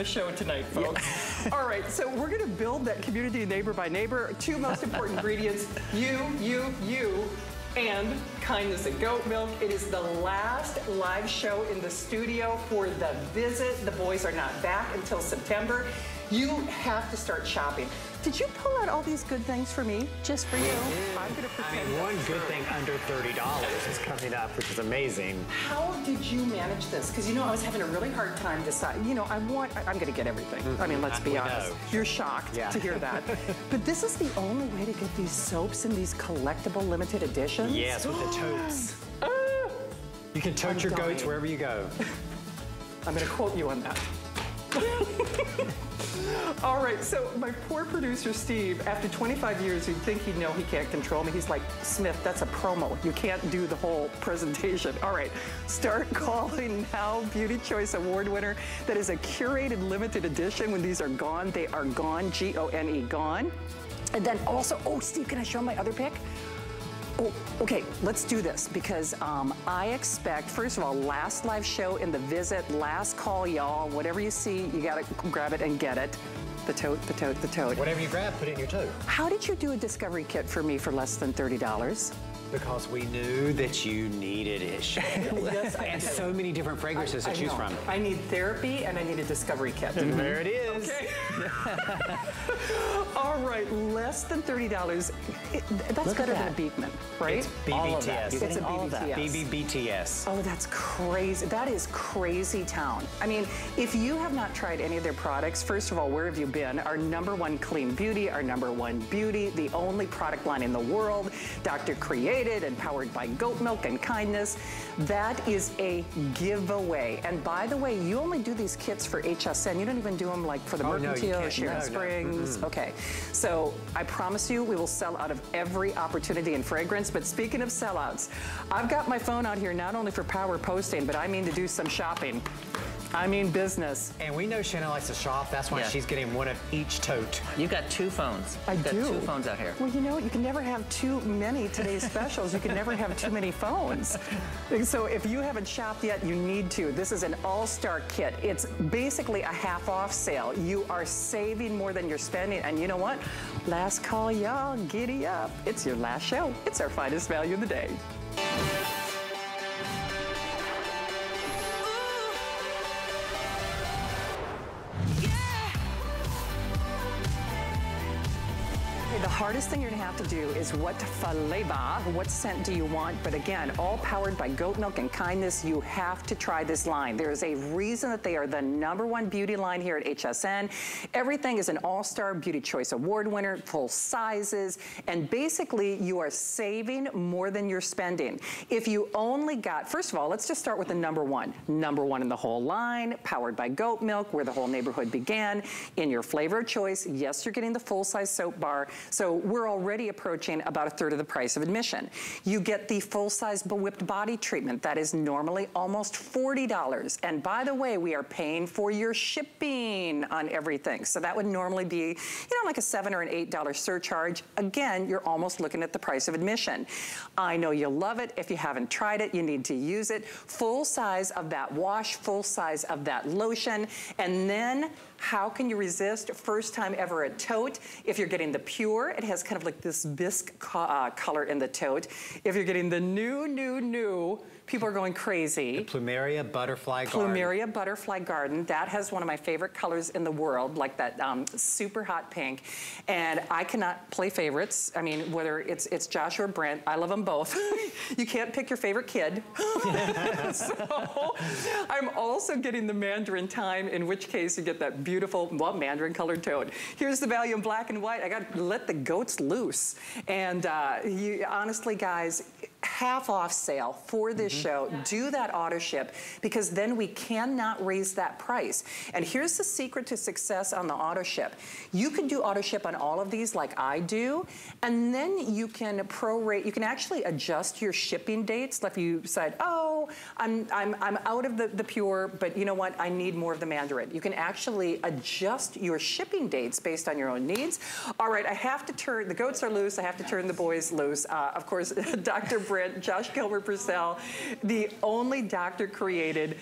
the show tonight, folks. Yeah. All right, so we're gonna build that community neighbor by neighbor. Two most important ingredients, you, you, you, and Kindness and Goat Milk. It is the last live show in the studio for the visit. The boys are not back until September. You have to start shopping. Did you pull out all these good things for me? Just for you? I'm gonna pretend. I mean, one good thing under $30 is coming up, which is amazing. How did you manage this? Because you know, I was having a really hard time deciding, you know, I want, I, am gonna get everything. Mm -hmm. I mean, let's be honest. Know. You're shocked yeah. to hear that. but this is the only way to get these soaps in these collectible limited editions? Yes, with the totes. Uh, you can tote I'm your dying. goats wherever you go. I'm gonna quote you on that. All right, so my poor producer, Steve, after 25 years, you'd think he'd know he can't control me. He's like, Smith, that's a promo. You can't do the whole presentation. All right, start calling now. Beauty Choice Award winner. That is a curated limited edition. When these are gone, they are gone, G-O-N-E, gone. And then also, oh, Steve, can I show my other pick? Oh, okay, let's do this because um, I expect, first of all, last live show in the visit, last call, y'all. Whatever you see, you gotta grab it and get it. The tote, the tote, the tote. Whatever you grab, put it in your tote. How did you do a discovery kit for me for less than $30? Because we knew that you needed it. yes, and so many different fragrances I, to I choose know. from. I need therapy and I need a discovery kit. And mm -hmm. there it is. Okay. All right, less than $30. It, that's Look better than a Beekman, right? It's BBTS. It's a BBTS. BBBTS. Oh, that's crazy. That is crazy town. I mean, if you have not tried any of their products, first of all, where have you been? Our number one clean beauty, our number one beauty, the only product line in the world, Dr. Create created and powered by goat milk and kindness. That is a giveaway. And by the way, you only do these kits for HSN. You don't even do them like for the oh, Mercantile, no, Sharon no, Springs. No. Okay, so I promise you we will sell out of every opportunity in fragrance. But speaking of sellouts, I've got my phone out here not only for power posting, but I mean to do some shopping. I mean business. And we know Shannon likes to shop. That's why yeah. she's getting one of each tote. You've got two phones. I You've do. two phones out here. Well, you know, you can never have too many today's specials. You can never have too many phones. So if you haven't shopped yet, you need to. This is an all-star kit. It's basically a half off sale. You are saving more than you're spending. And you know what? Last call, y'all. Giddy up. It's your last show. It's our finest value of the day. Hardest thing you're gonna have to do is what flavor, what scent do you want? But again, all powered by goat milk and kindness, you have to try this line. There is a reason that they are the number one beauty line here at HSN. Everything is an all-star beauty choice award winner, full sizes, and basically you are saving more than you're spending. If you only got, first of all, let's just start with the number one. Number one in the whole line, powered by goat milk, where the whole neighborhood began. In your flavor choice, yes, you're getting the full-size soap bar. So we're already approaching about a third of the price of admission. You get the full-size whipped body treatment. That is normally almost $40. And by the way, we are paying for your shipping on everything. So that would normally be, you know, like a seven or an $8 surcharge. Again, you're almost looking at the price of admission. I know you'll love it. If you haven't tried it, you need to use it. Full size of that wash, full size of that lotion. And then how can you resist? First time ever a tote. If you're getting the pure, it has kind of like this bisque co uh, color in the tote. If you're getting the new, new, new, People are going crazy. The Plumeria Butterfly Garden. Plumeria Butterfly Garden. That has one of my favorite colors in the world, like that um, super hot pink. And I cannot play favorites. I mean, whether it's it's Josh or Brent, I love them both. you can't pick your favorite kid. so I'm also getting the Mandarin Thyme, in which case you get that beautiful, well, Mandarin colored tote. Here's the value in black and white. I got to let the goats loose. And uh, you, honestly, guys, half off sale for this mm -hmm. show. Do that auto ship because then we cannot raise that price. And here's the secret to success on the auto ship. You can do auto ship on all of these like I do, and then you can prorate, you can actually adjust your shipping dates. If you said, oh, I'm, I'm, I'm out of the, the pure, but you know what, I need more of the Mandarin. You can actually adjust your shipping dates based on your own needs. All right, I have to turn, the goats are loose, I have to turn the boys loose. Uh, of course, Dr. Brent, Josh Kilmer-Purcell, the only doctor created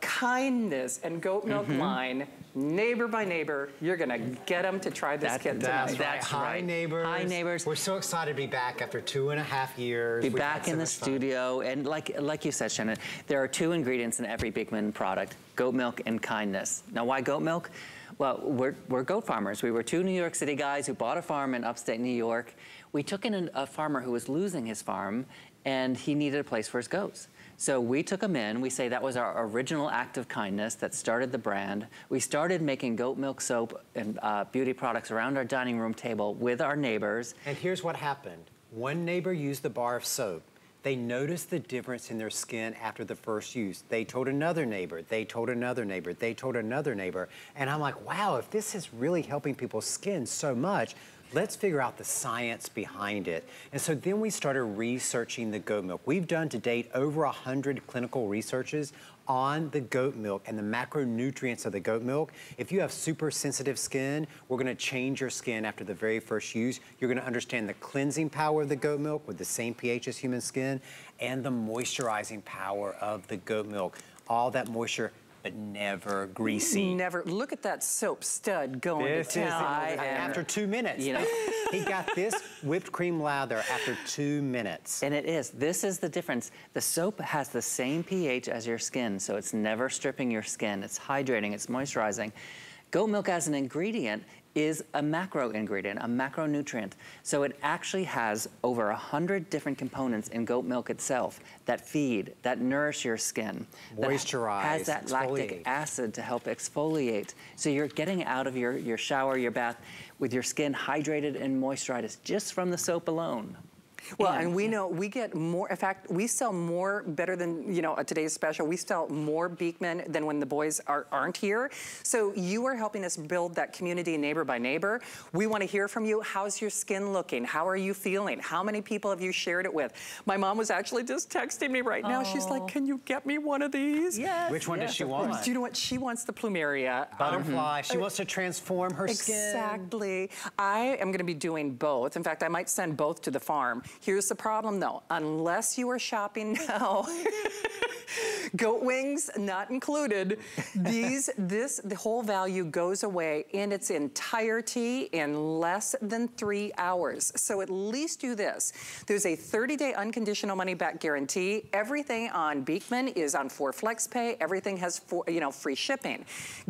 kindness and goat milk mm -hmm. line neighbor by neighbor, you're gonna get them to try this kit tonight. That's right. That's Hi, right. neighbors. Hi, neighbors. We're so excited to be back after two and a half years. Be We've back in so the studio, fun. and like like you said, Shannon, there are two ingredients in every Beekman product: goat milk and kindness. Now, why goat milk? Well, we're, we're goat farmers. We were two New York City guys who bought a farm in upstate New York. We took in a farmer who was losing his farm, and he needed a place for his goats. So we took them in. We say that was our original act of kindness that started the brand. We started making goat milk soap and uh, beauty products around our dining room table with our neighbors. And here's what happened. One neighbor used the bar of soap. They noticed the difference in their skin after the first use. They told another neighbor, they told another neighbor, they told another neighbor. And I'm like, wow, if this is really helping people's skin so much, let's figure out the science behind it. And so then we started researching the goat milk. We've done to date over 100 clinical researches on the goat milk and the macronutrients of the goat milk. If you have super sensitive skin, we're gonna change your skin after the very first use. You're gonna understand the cleansing power of the goat milk with the same pH as human skin and the moisturizing power of the goat milk. All that moisture but never greasy. Never. Look at that soap stud going this to town. Is, after two minutes. You know, he got this whipped cream lather after two minutes. And it is. This is the difference. The soap has the same pH as your skin, so it's never stripping your skin. It's hydrating, it's moisturizing. Goat milk as an ingredient is a macro ingredient, a macronutrient. So it actually has over 100 different components in goat milk itself that feed, that nourish your skin. Moisturize, that Has that exfoliate. lactic acid to help exfoliate. So you're getting out of your, your shower, your bath with your skin hydrated and moisturized just from the soap alone. Well, and, and we know we get more, in fact, we sell more better than, you know, a today's special. We sell more Beekman than when the boys are, aren't here. So you are helping us build that community neighbor by neighbor. We want to hear from you. How's your skin looking? How are you feeling? How many people have you shared it with? My mom was actually just texting me right now. Oh. She's like, can you get me one of these? Yes. Which one yes, does she want? Do you know what? She wants the plumeria. Butterfly. Um, she wants to transform her exactly. skin. Exactly. I am going to be doing both. In fact, I might send both to the farm. Here's the problem though, unless you are shopping now, goat wings not included, these, this, the whole value goes away in its entirety in less than three hours. So at least do this. There's a 30-day unconditional money-back guarantee. Everything on Beekman is on 4 flex pay. Everything has, four, you know, free shipping.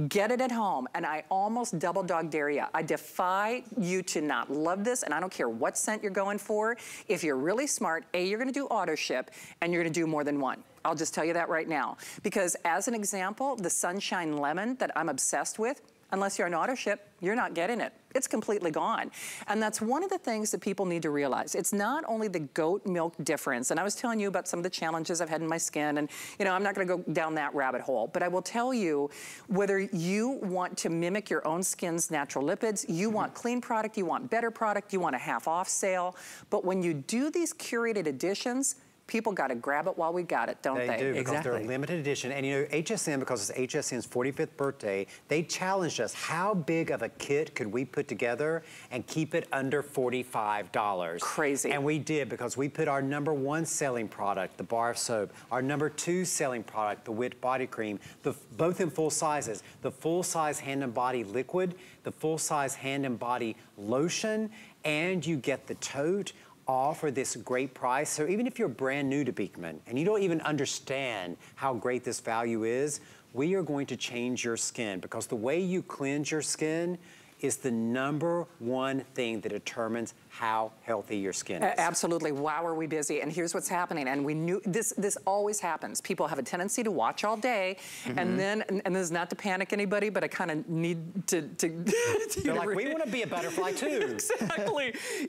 Get it at home, and I almost double dog dare you. I defy you to not love this, and I don't care what scent you're going for. If you're really smart, A, you're gonna do auto ship, and you're gonna do more than one. I'll just tell you that right now. Because as an example, the Sunshine Lemon that I'm obsessed with, unless you're an auto ship, you're not getting it. It's completely gone. And that's one of the things that people need to realize. It's not only the goat milk difference, and I was telling you about some of the challenges I've had in my skin, and you know, I'm not gonna go down that rabbit hole, but I will tell you, whether you want to mimic your own skin's natural lipids, you want mm-hmm. clean product, you want better product, you want a half off sale, but when you do these curated editions, people got to grab it while we got it, don't they? They do, because exactly. they're limited edition. And you know, HSN, because it's HSN's 45th birthday, they challenged us, how big of a kit could we put together and keep it under $45? Crazy. And we did, because we put our number one selling product, the bar of soap, our number two selling product, the Whip Body Cream, the, both in full sizes, the full size hand and body liquid, the full size hand and body lotion, and you get the tote, all for this great price. So even if you're brand new to Beekman and you don't even understand how great this value is, we are going to change your skin because the way you cleanse your skin is the number one thing that determines how healthy your skin is. Absolutely. Wow, are we busy? And here's what's happening. And we knew this. This always happens. People have a tendency to watch all day, mm -hmm. and then and, and, this is not to panic anybody, but I kind of need to. to, to They're like, we want to be a butterfly too. exactly.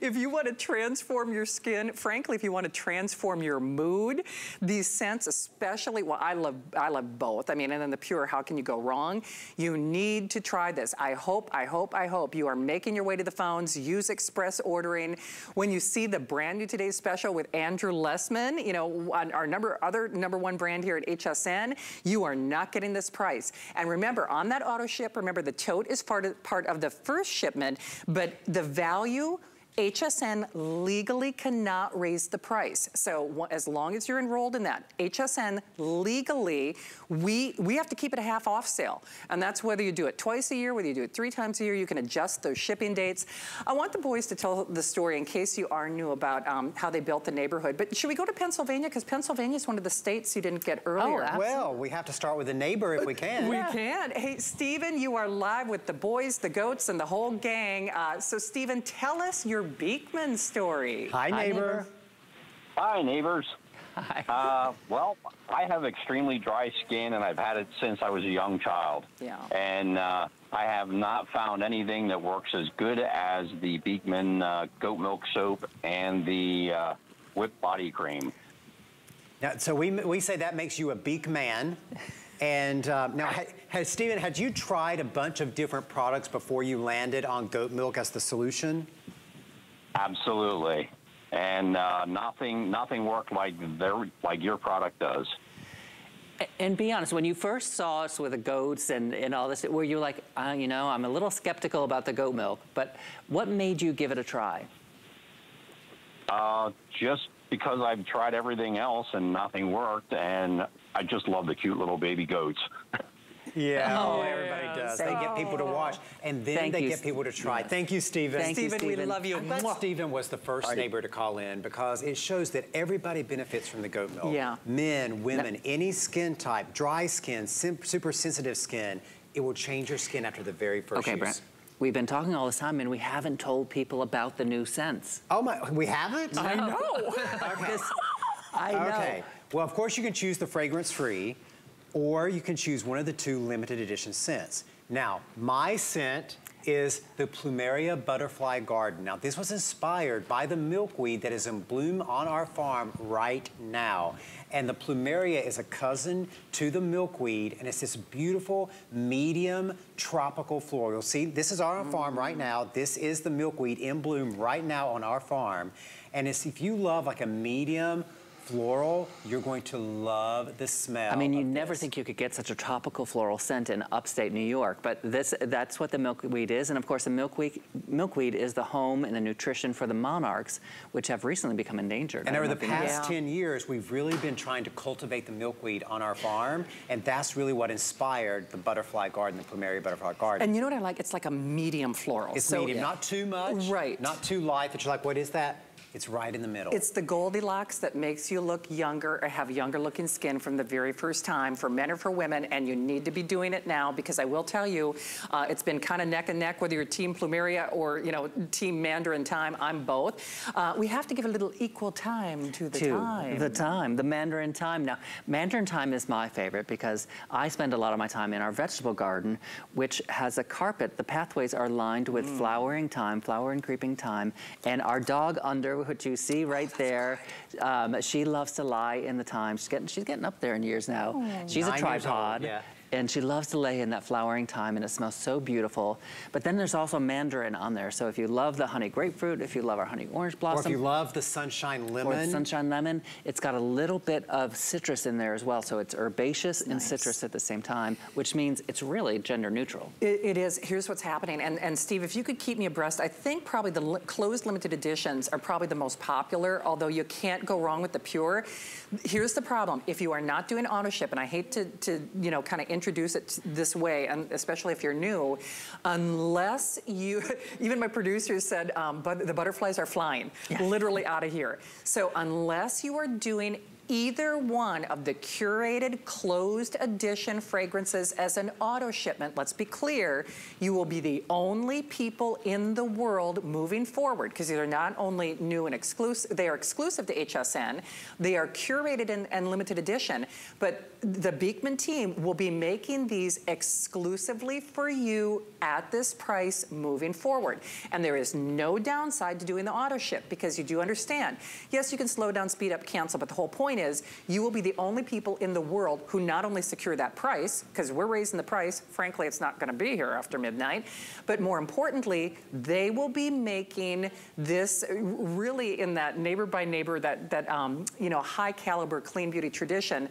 if you want to transform your skin, frankly, if you want to transform your mood, these scents, especially, well, I love I love both. I mean, and then the pure, how can you go wrong? You need to try this. I hope, I hope, I hope you are making your way to the phones. Use express ordering ordering. When you see the brand new Today's Special with Andrew Lessman, you know, our number other number one brand here at HSN, you are not getting this price. And remember, on that auto ship, remember the tote is part of, part of the first shipment, but the value HSN legally cannot raise the price. So as long as you're enrolled in that, HSN legally, we, we have to keep it a half off sale. And that's whether you do it twice a year, whether you do it three times a year, you can adjust those shipping dates. I want the boys to tell the story in case you are new about um, how they built the neighborhood. But should we go to Pennsylvania? Because Pennsylvania is one of the states you didn't get earlier. Oh, well, we have to start with a neighbor if we can. we can. Hey, Stephen, you are live with the boys, the goats, and the whole gang. Uh, so, Stephen, tell us your Beekman story. Hi, neighbor. Hi, neighbors. Hi. Uh, well, I have extremely dry skin, and I've had it since I was a young child. Yeah. And uh, I have not found anything that works as good as the Beekman uh, goat milk soap and the uh, whip body cream. Now, so we, we say that makes you a Beekman. And uh, now, has, Stephen, had you tried a bunch of different products before you landed on goat milk as the solution? Absolutely. And uh, nothing, nothing worked like their, like your product does. And be honest, when you first saw us with the goats and, and all this, were you like, uh, you know, I'm a little skeptical about the goat milk, but what made you give it a try? Uh, just because I've tried everything else and nothing worked, and I just love the cute little baby goats. Yeah, oh, everybody does. They get people to watch, and then Thank they you, get people to try. yeah. Thank you, Stephen. Thank you, Stephen, we love you. I'm glad Stephen was the first neighbor to call in because it shows that everybody benefits from the goat milk. Yeah. Men, women, any skin type, dry skin, super sensitive skin, it will change your skin after the very first Okay, use. Brent. We've been talking all this time and we haven't told people about the new scents. Oh my, we haven't? I know. This- I know. Okay. Well, of course, you can choose the fragrance-free, or you can choose one of the two limited edition scents. Now, my scent is the Plumeria Butterfly Garden. Now, this was inspired by the milkweed that is in bloom on our farm right now. And the Plumeria is a cousin to the milkweed, and it's this beautiful, medium, tropical floral. See, this is our farm right now. This is the milkweed in bloom right now on our farm. And it's, if you love like a medium, floral, you're going to love the smell. I mean, you never this. think you could get such a tropical floral scent in upstate New York, but this that's what the milkweed is. And of course, the milkweed, milkweed is the home and the nutrition for the monarchs, which have recently become endangered. And over the know if you know past Yeah. 10 years, we've really been trying to cultivate the milkweed on our farm, and that's really what inspired the butterfly garden, the Plumeria Butterfly Garden. And you know what I like? It's like a medium floral. it's So medium, not too much, Right. not too light that you're like, what is that? It's right in the middle. It's the Goldilocks that makes you look younger or have younger looking skin from the very first time for men or for women, and you need to be doing it now because I will tell you, uh, it's been kind of neck and neck whether you're Team Plumeria or, you know, Team Mandarin Thyme. I'm both. Uh, we have to give a little equal time to the to time. the time, the Mandarin thyme. Now, Mandarin thyme is my favorite because I spend a lot of my time in our vegetable garden, which has a carpet. The pathways are lined with Mm. flowering thyme, flowering creeping thyme, and our dog under, which you see right there, um, she loves to lie in the thyme. She's getting, she's getting up there in years now. She's a years old, tripod. yeah. And she loves to lay in that flowering thyme and it smells so beautiful. But then there's also mandarin on there. So if you love the honey grapefruit, if you love our honey orange or blossom, if you love the sunshine or lemon, sunshine lemon. It's got a little bit of citrus in there as well, so it's herbaceous and citrus at the same time, which means it's really gender neutral. It, it is. Here's what's happening. And, and Steve, if you could keep me abreast, I think probably the li- closed limited editions are probably the most popular, although you can't go wrong with the pure. Here's the problem. If you are not doing auto ship, and I hate to, to you know, kind of introduce it this way, and especially if you're new, unless you, even my producers said, um, but the butterflies are flying, literally out of here. So unless you are doing either one of the curated closed edition fragrances as an auto shipment, let's be clear, you will be the only people in the world moving forward because these are not only new and exclusive, they are exclusive to HSN, they are curated and, and limited edition, but the Beekman team will be making these exclusively for you at this price moving forward. And there is no downside to doing the auto ship because you do understand. Yes, you can slow down, speed up, cancel, but the whole point is you will be the only people in the world who not only secure that price, because we're raising the price, frankly, it's not gonna be here after midnight, but more importantly, they will be making this really in that neighbor by neighbor, that, that um, you know, high caliber, clean beauty tradition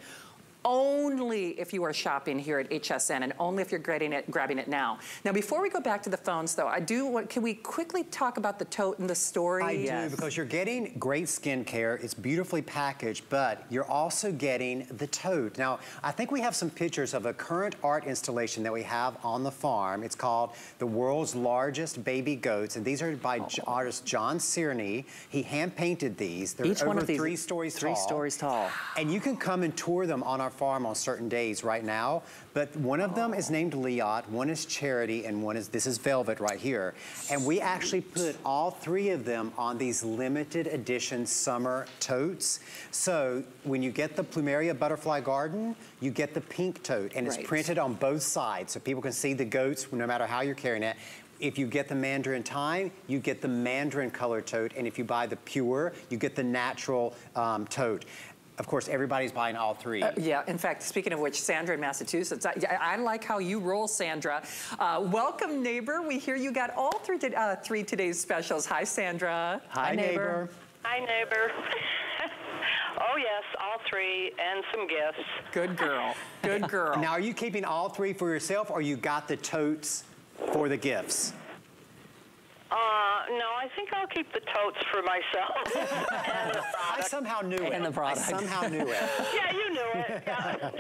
only if you are shopping here at HSN and only if you're grabbing it, grabbing it now. Now, before we go back to the phones, though, I do want, can we quickly talk about the tote and the story? I Yes. do, because you're getting great skincare. It's beautifully packaged, but you're also getting the tote. Now, I think we have some pictures of a current art installation that we have on the farm. It's called The World's Largest Baby Goats, and these are by J- oh. artist John Sierney. He hand-painted these. They're Each over one of these three stories three tall. stories tall. And you can come and tour them on our farm on certain days right now. But one of them is named Liat, one is Charity, and one is, this is Velvet right here. And we actually put all three of them on these limited edition summer totes. So when you get the Plumeria Butterfly Garden, you get the pink tote, and it's Right. printed on both sides, so people can see the goats no matter how you're carrying it. If you get the Mandarin Thyme, you get the Mandarin color tote, and if you buy the pure, you get the natural um, tote. Of course, everybody's buying all three. Yeah, in fact, speaking of which, Sandra in Massachusetts, I, I like how you roll, Sandra. Uh, welcome, neighbor. We hear you got all three, to, uh, three today's specials. Hi, Sandra. Hi, neighbor. Hi, neighbor. oh, yes, all three, and some gifts. Good girl. Good girl. Now, are you keeping all three for yourself, or you got the totes for the gifts? Uh, no, I think I'll keep the totes for myself. and the I somehow knew it. And the product. I somehow knew it. Yeah, you knew it. Yeah.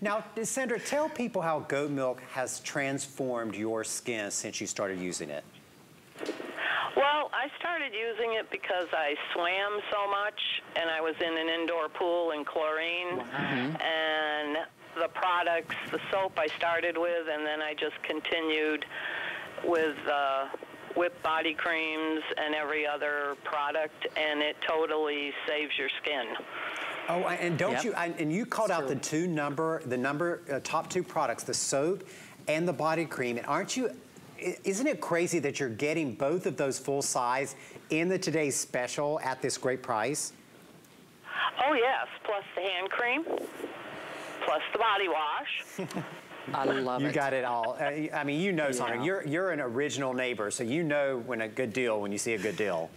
Now, Sandra, tell people how goat milk has transformed your skin since you started using it. Well, I started using it because I swam so much, and I was in an indoor pool in chlorine, and the products, the soap I started with, and then I just continued with uh, whip body creams and every other product, and it totally saves your skin. Oh, and don't Yep. you? And and you called out the two number, the number uh, top two products, the soap and the body cream. And aren't you? Isn't it crazy that you're getting both of those full size in the today's special at this great price? Oh, yes, plus the hand cream, plus the body wash. I love You it. got it all. Uh, I mean, you know, Sandra, Yeah. you're you're an original neighbor, so you know when a good deal when you see a good deal.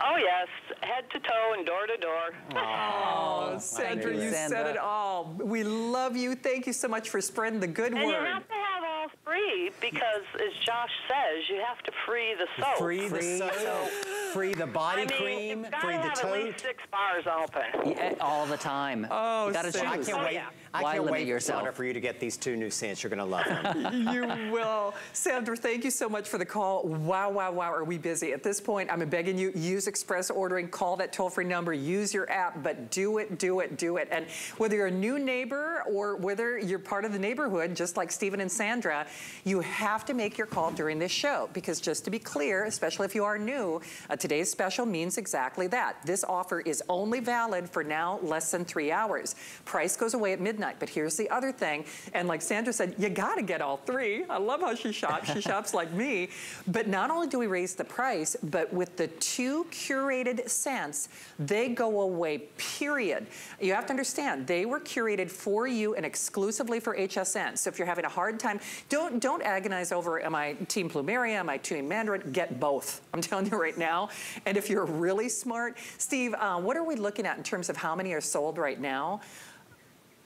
Oh, yes, head to toe and door to door. Oh, Sandra, you, you said it all. We love you. Thank you so much for spreading the good And you word. have to have all three because, as Josh says, you have to free the soap. Free the soap, free the body I mean, cream, free the have at tote. least six bars open. Yeah, all the time. Oh, you gotta Sandra. I can't Oh, wait. yeah. I Why can't wait, yourself? For you to get these two new scents. You're gonna love them. You will. Sandra, thank you so much for the call. Wow, wow, wow, are we busy. At this point, I'm begging you, use express ordering, call that toll-free number, use your app, but do it, do it, do it. And whether you're a new neighbor or whether you're part of the neighborhood, just like Stephen and Sandra, you have to make your call during this show because just to be clear, especially if you are new, uh, today's special means exactly that. This offer is only valid for now less than three hours. Price goes away at midnight, but here's the other thing. And like Sandra said, you gotta get all three. I love how she shops. She shops like me. But not only do we raise the price, but with the two curated scents, they go away, period. You have to understand, they were curated for you and exclusively for HSN. So if you're having a hard time, don't, don't agonize over, am I Team Plumeria, am I Team Mandarin? Get both, I'm telling you right now. And if you're really smart, Steve, uh, what are we looking at in terms of how many are sold right now?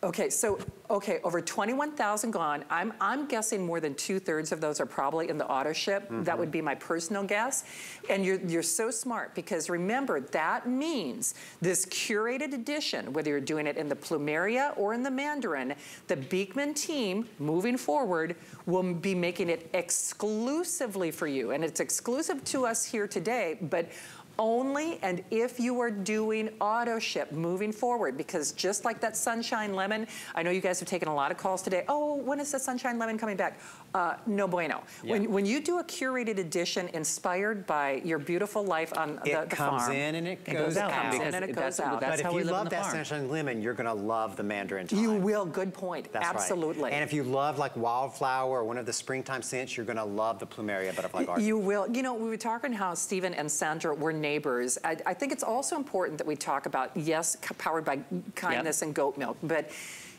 Okay, so, okay, over 21,000 gone. I'm, I'm guessing more than two thirds of those are probably in the auto ship. Mm-hmm. That would be my personal guess. And you're, you're so smart because remember, that means this curated edition, whether you're doing it in the Plumeria or in the Mandarin, the Beekman team moving forward will be making it exclusively for you. And it's exclusive to us here today, but only and if you are doing auto ship moving forward because just like that sunshine lemon i know you guys have taken a lot of calls today oh when is the sunshine lemon coming back uh, no bueno when, when you do a curated edition inspired by your beautiful life on the, It the comes farm in and it It goes goes out. out. comes in because and it goes out. but if you love that farm. sunshine lemon, you're gonna love the Mandarin thyme. you will good point That's right. absolutely And if you love like wildflower or one of the springtime scents, you're gonna love the Plumeria Butterfly Garden. You will. You know, we were talking how Stephen and Sandra were neighbors. I, I think it's also important that we talk about, yes, powered by kindness and goat milk, but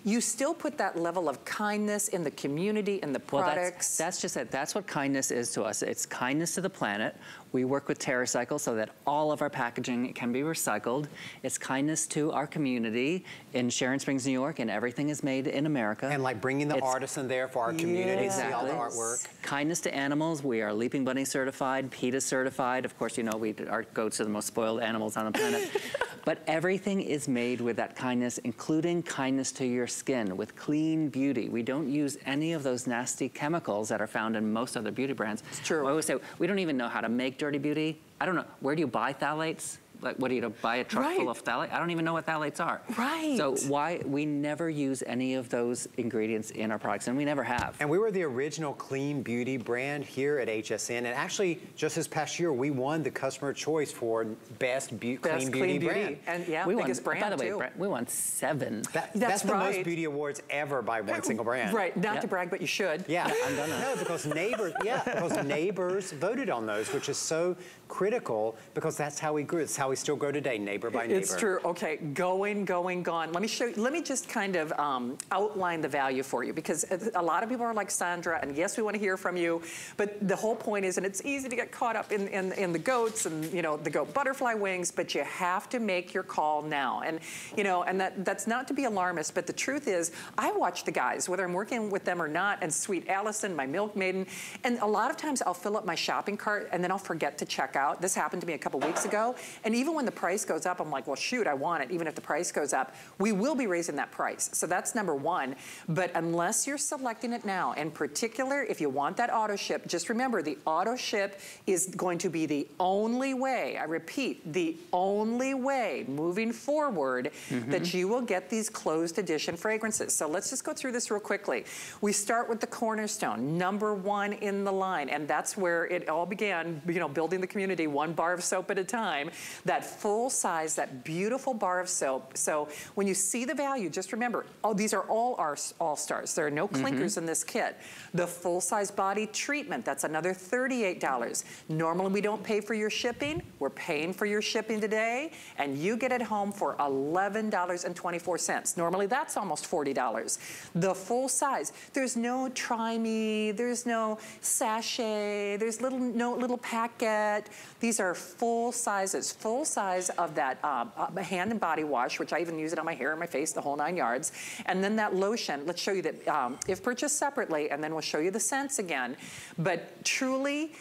you still put that level of kindness in the community, in the Well, products. that's, that's just it. That's what kindness is to us. It's kindness to the planet. We work with TerraCycle so that all of our packaging can be recycled. It's kindness to our community in Sharon Springs, New York, and everything is made in America. And like bringing the It's- artisan there for our community, see all the Exactly. artwork. Kindness to animals. We are Leaping Bunny certified, PETA certified. Of course, you know, we, our goats are the most spoiled animals on the planet. but everything is made with that kindness, including kindness to your skin, with clean beauty. We don't use any of those nasty chemicals that are found in most other beauty brands. It's true. I always say, we don't even know how to make dirty beauty. I don't know. Where do you buy phthalates? Like, what do you to buy a truck full of phthalates? I don't even know what phthalates are. Right. So why we never use any of those ingredients in our products, and we never have. And we were the original clean beauty brand here at HSN. And actually, just this past year, we won the customer choice for best, bu- Best clean beauty brand. And yeah, we won, biggest brand by the way, too. Brent, we won seven. That- That's that's the most beauty awards ever by one single brand. Right, not Yeah. to brag, but you should. Yeah, I'm gonna. No, because neighbors, yeah, because neighbors voted on those, which is so critical because that's how we grew. It's how we still grow today, neighbor by neighbor. It's true. Okay, going, going, gone. Let me show you, let me just kind of um, outline the value for you because a lot of people are like Sandra, and yes, we want to hear from you, but the whole point is, and it's easy to get caught up in, in, in the goats and, you know, the goat butterfly wings, but you have to make your call now. And, you know, and that, that's not to be alarmist, but the truth is, I watch the guys, whether I'm working with them or not, and sweet Allison, my milk maiden, and a lot of times I'll fill up my shopping cart and then I'll forget to check out. This happened to me a couple weeks ago, and even when the price goes up, I'm like, well, shoot, I want it, even if the price goes up. We will be raising that price. So that's number one. But unless you're selecting it now, in particular, if you want that auto ship, just remember the auto ship is going to be the only way, I repeat, the only way moving forward mm-hmm. that you will get these closed edition fragrances. So let's just go through this real quickly. We start with the cornerstone, number one in the line, and that's where it all began, you know, building the community one bar of soap at a time. That full size, that beautiful bar of soap. So when you see the value, just remember, oh, these are all our all stars. There are no mm-hmm. clinkers in this kit. The full size body treatment, that's another $38. Normally we don't pay for your shipping. We're paying for your shipping today, and you get it home for $11.24. Normally that's almost $40. The full size, there's no try me, there's no sachet, there's little no little packet. These are full sizes, full size of that um, uh, hand and body wash, which I even use it on my hair and my face, the whole nine yards. And then that lotion, let's show you that um, if purchased separately, and then we'll show you the scents again. But truly,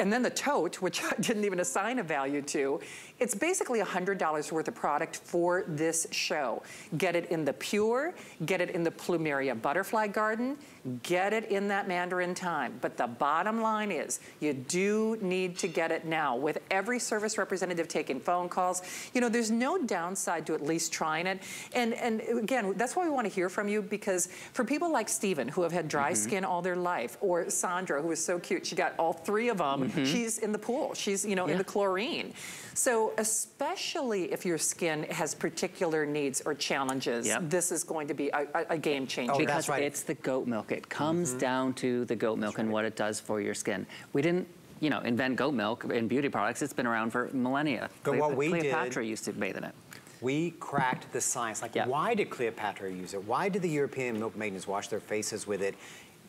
and then the tote, which I didn't even assign a value to, it's basically $100 worth of product for this show. Get it in the Pure, get it in the Plumeria Butterfly Garden, get it in that Mandarin Thyme. But the bottom line is, you do need to get it now. With every service representative taking phone calls, you know, there's no downside to at least trying it. And, and again, that's why we want to hear from you because for people like Steven, who have had dry mm-hmm. skin all their life, or Sandra, who is so cute, she got all three of them, mm-hmm. she's in the pool, she's, you know, in the chlorine. So especially if your skin has particular needs or challenges, Yep. this is going to be a, a- a game changer. Oh, because that's right. it's the goat milk. It mm-hmm. comes down to the goat milk and what it does for your skin. We didn't, you know, invent goat milk in beauty products. It's been around for millennia. But what we did- Cleopatra used to bathe in it. We cracked the science. Like, Yeah. why did Cleopatra use it? Why did the European milk maidens wash their faces with it?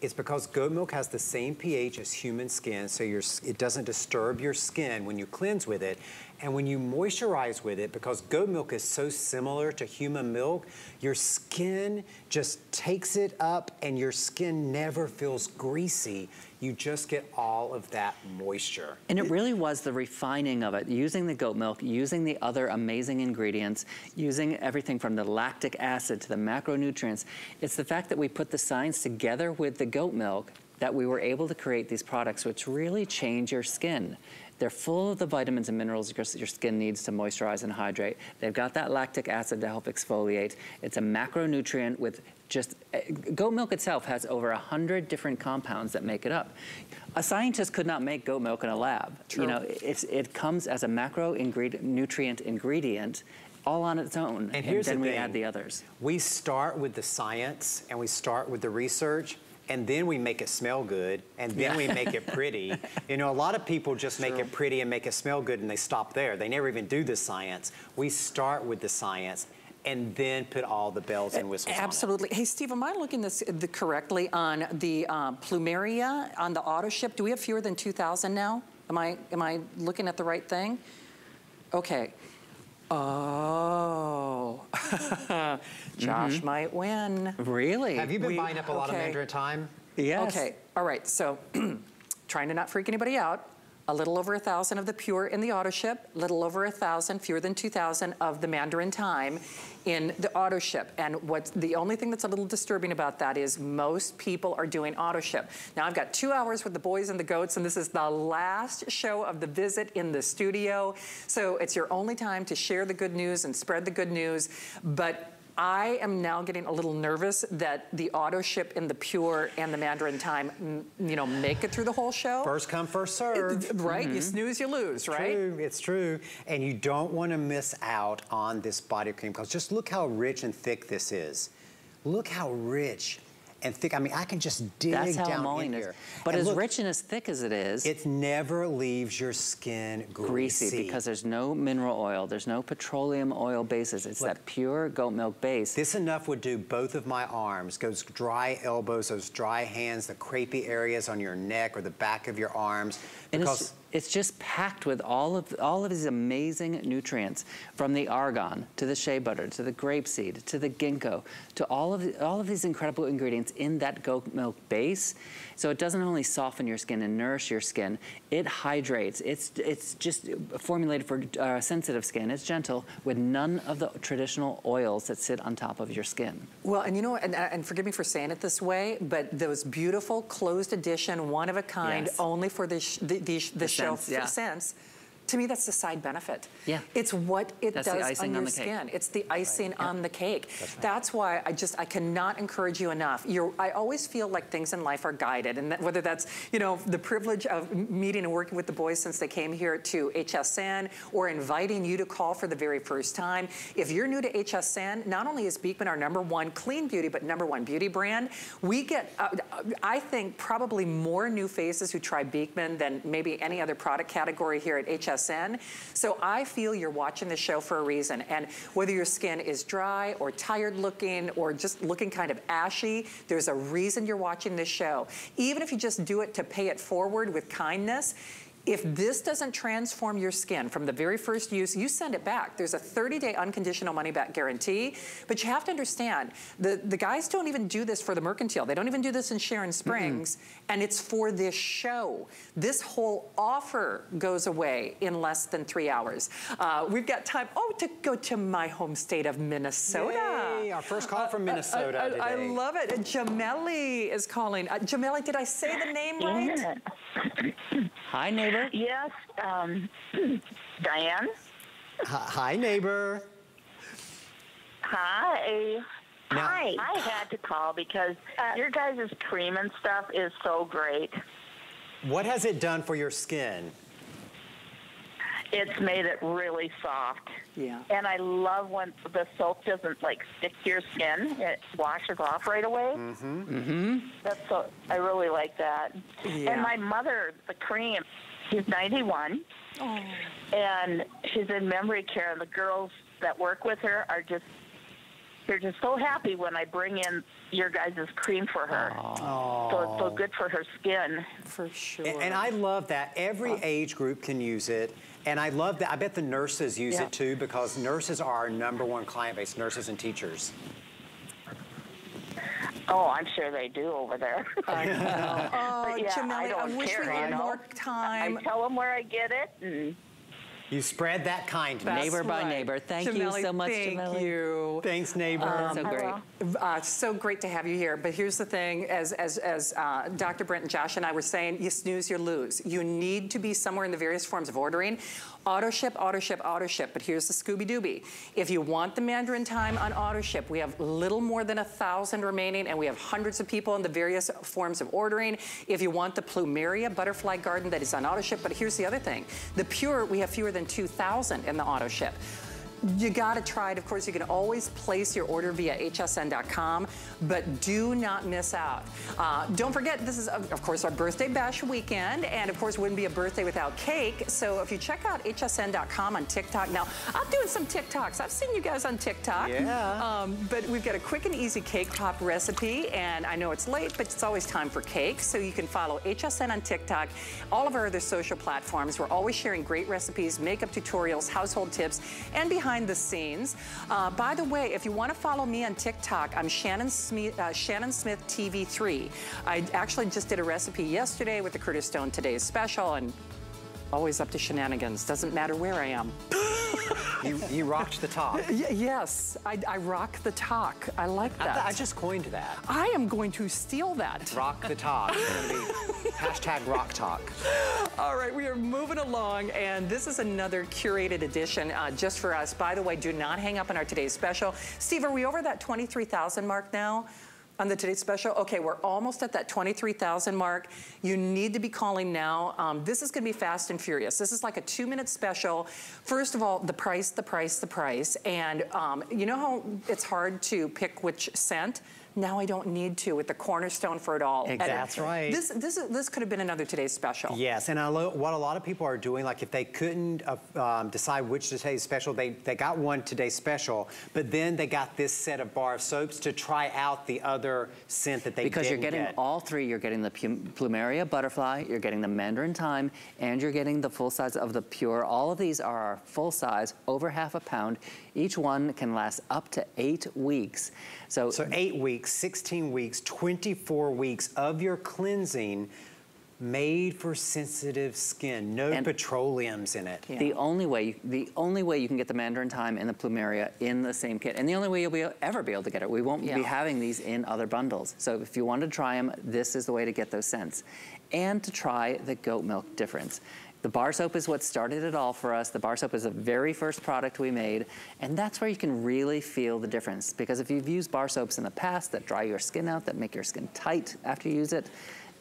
It's because goat milk has the same pH as human skin, so your, it doesn't disturb your skin when you cleanse with it. And when you moisturize with it, because goat milk is so similar to human milk, your skin just takes it up and your skin never feels greasy. You just get all of that moisture. And it really was the refining of it, using the goat milk, using the other amazing ingredients, using everything from the lactic acid to the macronutrients. It's the fact that we put the science together with the goat milk that we were able to create these products which really change your skin. They're full of the vitamins and minerals your, skin needs to moisturize and hydrate. They've got that lactic acid to help exfoliate. It's a macronutrient with just, uh, goat milk itself has over 100 different compounds that make it up. A scientist could not make goat milk in a lab. True. You know, it's, it comes as a macro ingredient, nutrient ingredient all on its own. And here's then the we thing. add the others. We start with the science and we start with the research and then we make it smell good and then Yeah. we make it pretty. you know, a lot of people just make it pretty and make it smell good and they stop there. They never even do the science. We start with the science and then put all the bells and whistles Absolutely. Hey, Steve, am I looking this the, correctly on the uh, Plumeria, on the auto ship? Do we have fewer than 2,000 now? Am I, am I looking at the right thing? Okay. Oh. Josh Mm-hmm. might win. Really? Have you been We- buying up a lot of okay. Mandarin thyme? Yes. Okay, all right, so trying to not freak anybody out, a little over a thousand of the pure in the auto ship, little over a thousand, fewer than 2,000 of the Mandarin thyme in the auto ship. And what's the only thing that's a little disturbing about that is most people are doing auto ship. Now I've got two hours with the boys and the goats, and this is the last show of the visit in the studio. So it's your only time to share the good news and spread the good news. But I am now getting a little nervous that the auto ship in the pure and the Mandarin thyme, mm, you know, make it through the whole show. First come, first serve. Right? You snooze, you lose, right? True, it's true. And you don't want to miss out on this body cream because just look how rich and thick this is. Look how rich and thick. I mean, I can just dig That's how down in is. here. But And as look, rich and as thick as it is, It never leaves your skin greasy. greasy because there's no mineral oil, there's no petroleum oil bases. It's Look. that pure goat milk base. This enough would do both of my arms, those dry elbows, those dry hands, the crepey areas on your neck or the back of your arms. And Because it's, it's just packed with all of all of these amazing nutrients, from the argan to the shea butter to the grapeseed to the ginkgo to all of the, all of these incredible ingredients in that goat milk base. So it doesn't only soften your skin and nourish your skin, it hydrates. It's it's just formulated for uh, sensitive skin. It's gentle with none of the traditional oils that sit on top of your skin. Well, and you know, and, and forgive me for saying it this way, but those beautiful closed edition, one of a kind, Yes. only for the, sh- the, the, the, shelf scents, yeah. scents. To me, that's the side benefit. Yeah. It's what it That's does on your on skin. It's the icing on the cake. That's, why I just I cannot encourage you enough. You're, I always feel like things in life are guided, and that whether that's you know the privilege of meeting and working with the boys since they came here to HSN, or inviting you to call for the very first time. If you're new to HSN, not only is Beekman our number one clean beauty, but number one beauty brand, we get uh, I think probably more new faces who try Beekman than maybe any other product category here at HSN. So I feel you're watching the show for a reason. And whether your skin is dry or tired looking or just looking kind of ashy, there's a reason you're watching this show. Even if you just do it to pay it forward with kindness, if this doesn't transform your skin from the very first use, you send it back. There's a 30-day unconditional money-back guarantee, but you have to understand, the, the guys don't even do this for the mercantile. They don't even do this in Sharon Springs, and it's for this show. This whole offer goes away in less than three hours. Uh, we've got time, oh, to go to my home state of Minnesota. Yay, our first call from Minnesota I, I- I love it. Jamelli is calling. Uh, Jameli, did I say the name right? Hi, neighbor. Yes, um, Diane. Hi, hi, neighbor. Hi. Now- Hi. I had to call because your guys' cream and stuff is so great. What has it done for your skin? It's made it really soft. Yeah. And I love when the soap doesn't like stick to your skin. It washes off right away. Mm-hmm. Mm-hmm. That's so. I really like that. Yeah. And my mother, the cream, she's 91, and she's in memory care. And the girls that work with her are just. They're just so happy when I bring in your guys' cream for her. So it's so good for her skin. For sure. And, and I love that every age group can use it. And I love that. I bet the nurses use Yeah. it too because nurses are our number one client base, nurses and teachers. Oh, I'm sure they do over there. I know. Oh, But yeah, Jameli, I I, don't wish care, we you had know? more time. I tell them where I get it, and You spread that kindness. That's Neighbor by neighbor. Thank you so much, thank Jameli. you. Thanks, neighbor. Oh, so great. Uh, so great to have you here. But here's the thing, as, as, as uh, Dr. Brent and Josh and I were saying, you snooze, you lose. You need to be somewhere in the various forms of ordering. Auto ship, auto ship, auto ship. But here's the Scooby Dooby. If you want the Mandarin thyme on auto ship, we have little more than a thousand remaining, and we have hundreds of people in the various forms of ordering. If you want the Plumeria Butterfly Garden that is on auto ship, but here's the other thing. The Pure, we have fewer than 2,000 in the auto ship. You gotta try it. Of course, you can always place your order via hsn.com, but do not miss out. Uh, don't forget, this is, of course, our birthday bash weekend, and of course, wouldn't be a birthday without cake. So if you check out hsn.com on TikTok, now, I'm doing some TikToks. I've seen you guys on TikTok. Yeah. Um, but we've got a quick and easy cake pop recipe, and I know it's late, but it's always time for cake. So you can follow HSN on TikTok, all of our other social platforms. We're always sharing great recipes, makeup tutorials, household tips, and behind the scenes. Uh, by the way, if you want to follow me on TikTok, I'm Shannon Smith, uh, Shannon Smith TV3. I actually just did a recipe yesterday with the Curtis Stone Today's Special, and always up to shenanigans. Doesn't matter where I am. You, you rocked the talk. Y yes, I, I rock the talk. I like that. I, I just coined that. I am going to steal that. Rock the talk. It's gonna be hashtag rock talk. All right, we are moving along, and this is another curated edition uh, just for us. By the way, do not hang up on our today's special. Steve, are we over that 23,000 mark now? On the Today Special? Okay, we're almost at that 23,000 mark. You need to be calling now. Um, this is gonna be fast and furious. This is like a two minute special. First of all, the price, the price, the price. And um, you know how it's hard to pick which scent? Now I don't need to with the cornerstone for it all. Exactly. That's right. This, this, this could have been another today's special. Yes, and lo- what a lot of people are doing, like if they couldn't uh, um, decide which today's special, they, they got one today's special, but then they got this set of bar of soaps to try out the other scent that they Because you're getting get. all three. You're getting the Plumeria Butterfly, you're getting the Mandarin Thyme, and you're getting the full size of the Pure. All of these are full size, over half a pound. Each one can last up to eight weeks. So, so eight weeks, 16 weeks, 24 weeks of your cleansing made for sensitive skin, no and petroleums in it. Yeah. The only way, you, the only way you can get the Mandarin Thyme and the Plumeria in the same kit, and the only way you'll be ever be able to get it, we won't yeah. be having these in other bundles. So if you want to try them, this is the way to get those scents. And to try the goat milk difference. The bar soap is what started it all for us. The bar soap is the very first product we made, and that's where you can really feel the difference. Because if you've used bar soaps in the past that dry your skin out, that make your skin tight after you use it,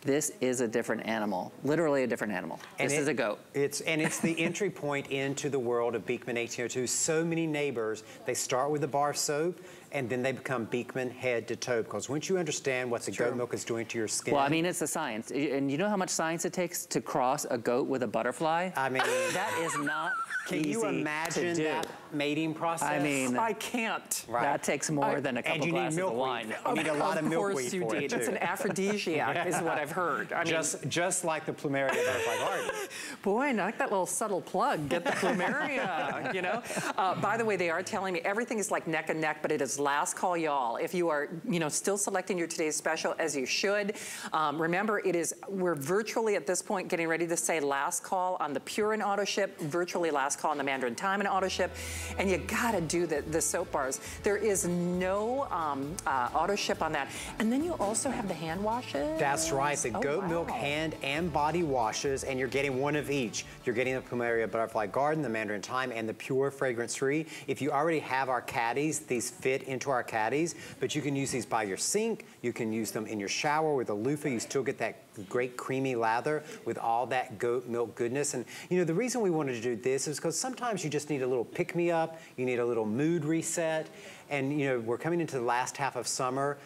this is a different animal, literally a different animal. And this it, is a goat. It's And it's the entry point into the world of Beekman 1802. So many neighbors, they start with the bar soap, and then they become Beekman head to toe. Because once you understand what the goat milk is doing to your skin. Well, I mean, it's a science. And you know how much science it takes to cross a goat with a butterfly? I mean, that is not Can you imagine that mating process? I mean, I can't. Right. That takes more I, than a couple you glasses need milkweed. of wine. You need a lot of, of milkweed you for do. it too. It's an aphrodisiac, yeah. is what I've heard. I just, mean, just like the plumeria butterfly garden. Boy, I like that little subtle plug. Get the plumeria, you know. Uh, by the way, they are telling me everything is like neck and neck, but it is last call, y'all. If you are, you know, still selecting your today's special as you should, um, remember it is. We're virtually at this point getting ready to say last call on the Pure auto ship, virtually last call on the Mandarin Thyme and auto ship, and you gotta do the, the soap bars. There is no um, uh, auto ship on that. And then you also have the hand washes. That's right, the oh, goat wow. milk hand and body washes, and you're getting one of each. You're getting the Plumeria Butterfly Garden, the Mandarin Thyme, and the Pure Fragrance Free. If you already have our caddies, these fit into our caddies, but you can use these by your sink, you can use them in your shower with a loofah, you still get that great creamy lather with all that goat milk goodness. And you know, the reason we wanted to do this is because sometimes you just need a little pick-me-up, you need a little mood reset, and you know, we're coming into the last half of summer,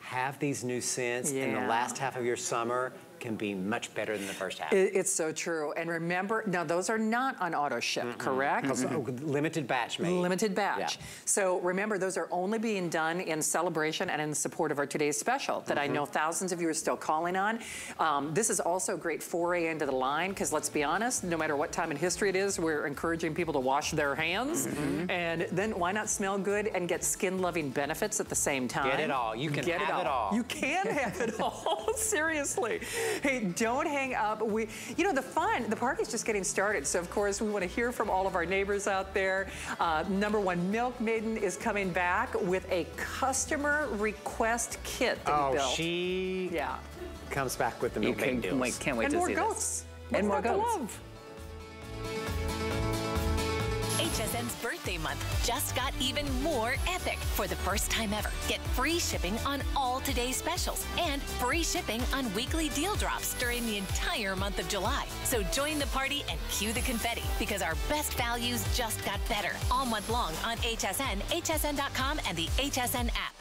have these new scents yeah. in the last half of your summer can be much better than the first half. It, it's so true. And remember, now those are not on auto ship, mm correct? Mm -hmm. Limited batch made. Limited batch. Yeah. So remember, those are only being done in celebration and in support of our today's special that mm -hmm. I know mm-hmm. thousands of you are still calling on. Um, this is also a great foray into the line because let's be honest, no matter what time in history it is, we're encouraging people to wash their hands. Mm -hmm. And then why not smell good and get skin-loving benefits at the same time? Get it all. You can get have it all. It all. You can have it all. Seriously. Hey, don't hang up. We, you know, the fun, the party's just getting started. So of course, we want to hear from all of our neighbors out there. Uh, number one, Milk Maiden is coming back with a customer request kit that oh, built. she yeah. comes back with the Milk Maiden deals. Wait, can't wait and to see goats. this. And more goats. Love? HSN's birthday month just got even more epic. For the first time ever, get free shipping on all today's specials and free shipping on weekly deal drops during the entire month of July. So join the party and cue the confetti because our best values just got better all month long on HSN, hsn.com, and the HSN app.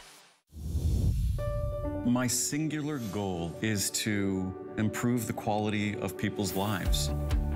My singular goal is to improve the quality of people's lives.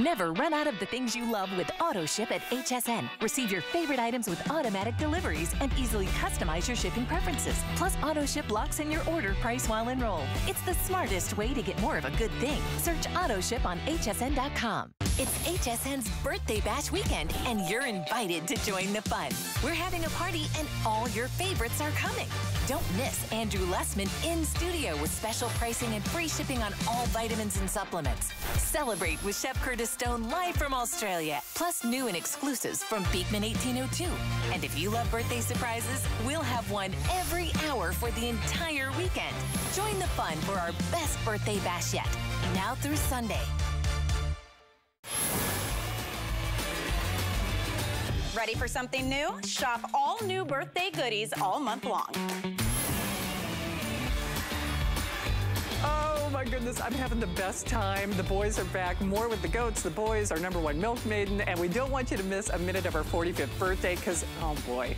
Never run out of the things you love with AutoShip at HSN. Receive your favorite items with automatic deliveries and easily customize your shipping preferences. Plus, AutoShip locks in your order price while enrolled. It's the smartest way to get more of a good thing. Search AutoShip on hsn.com. It's HSN's birthday bash weekend, and you're invited to join the fun. We're having a party, and all your favorites are coming. Don't miss Andrew Lessman in studio with special pricing and free shipping on all vitamins and supplements. Celebrate with Chef Curtis Stone live from Australia, plus new and exclusives from Beekman 1802. And if you love birthday surprises, we'll have one every hour for the entire weekend. Join the fun for our best birthday bash yet, now through Sunday. Ready for something new? Shop all new birthday goodies all month long. Oh my goodness, I'm having the best time. The boys are back, more with the goats. The boys are number one milk maiden, and we don't want you to miss a minute of our 45th birthday because, oh boy,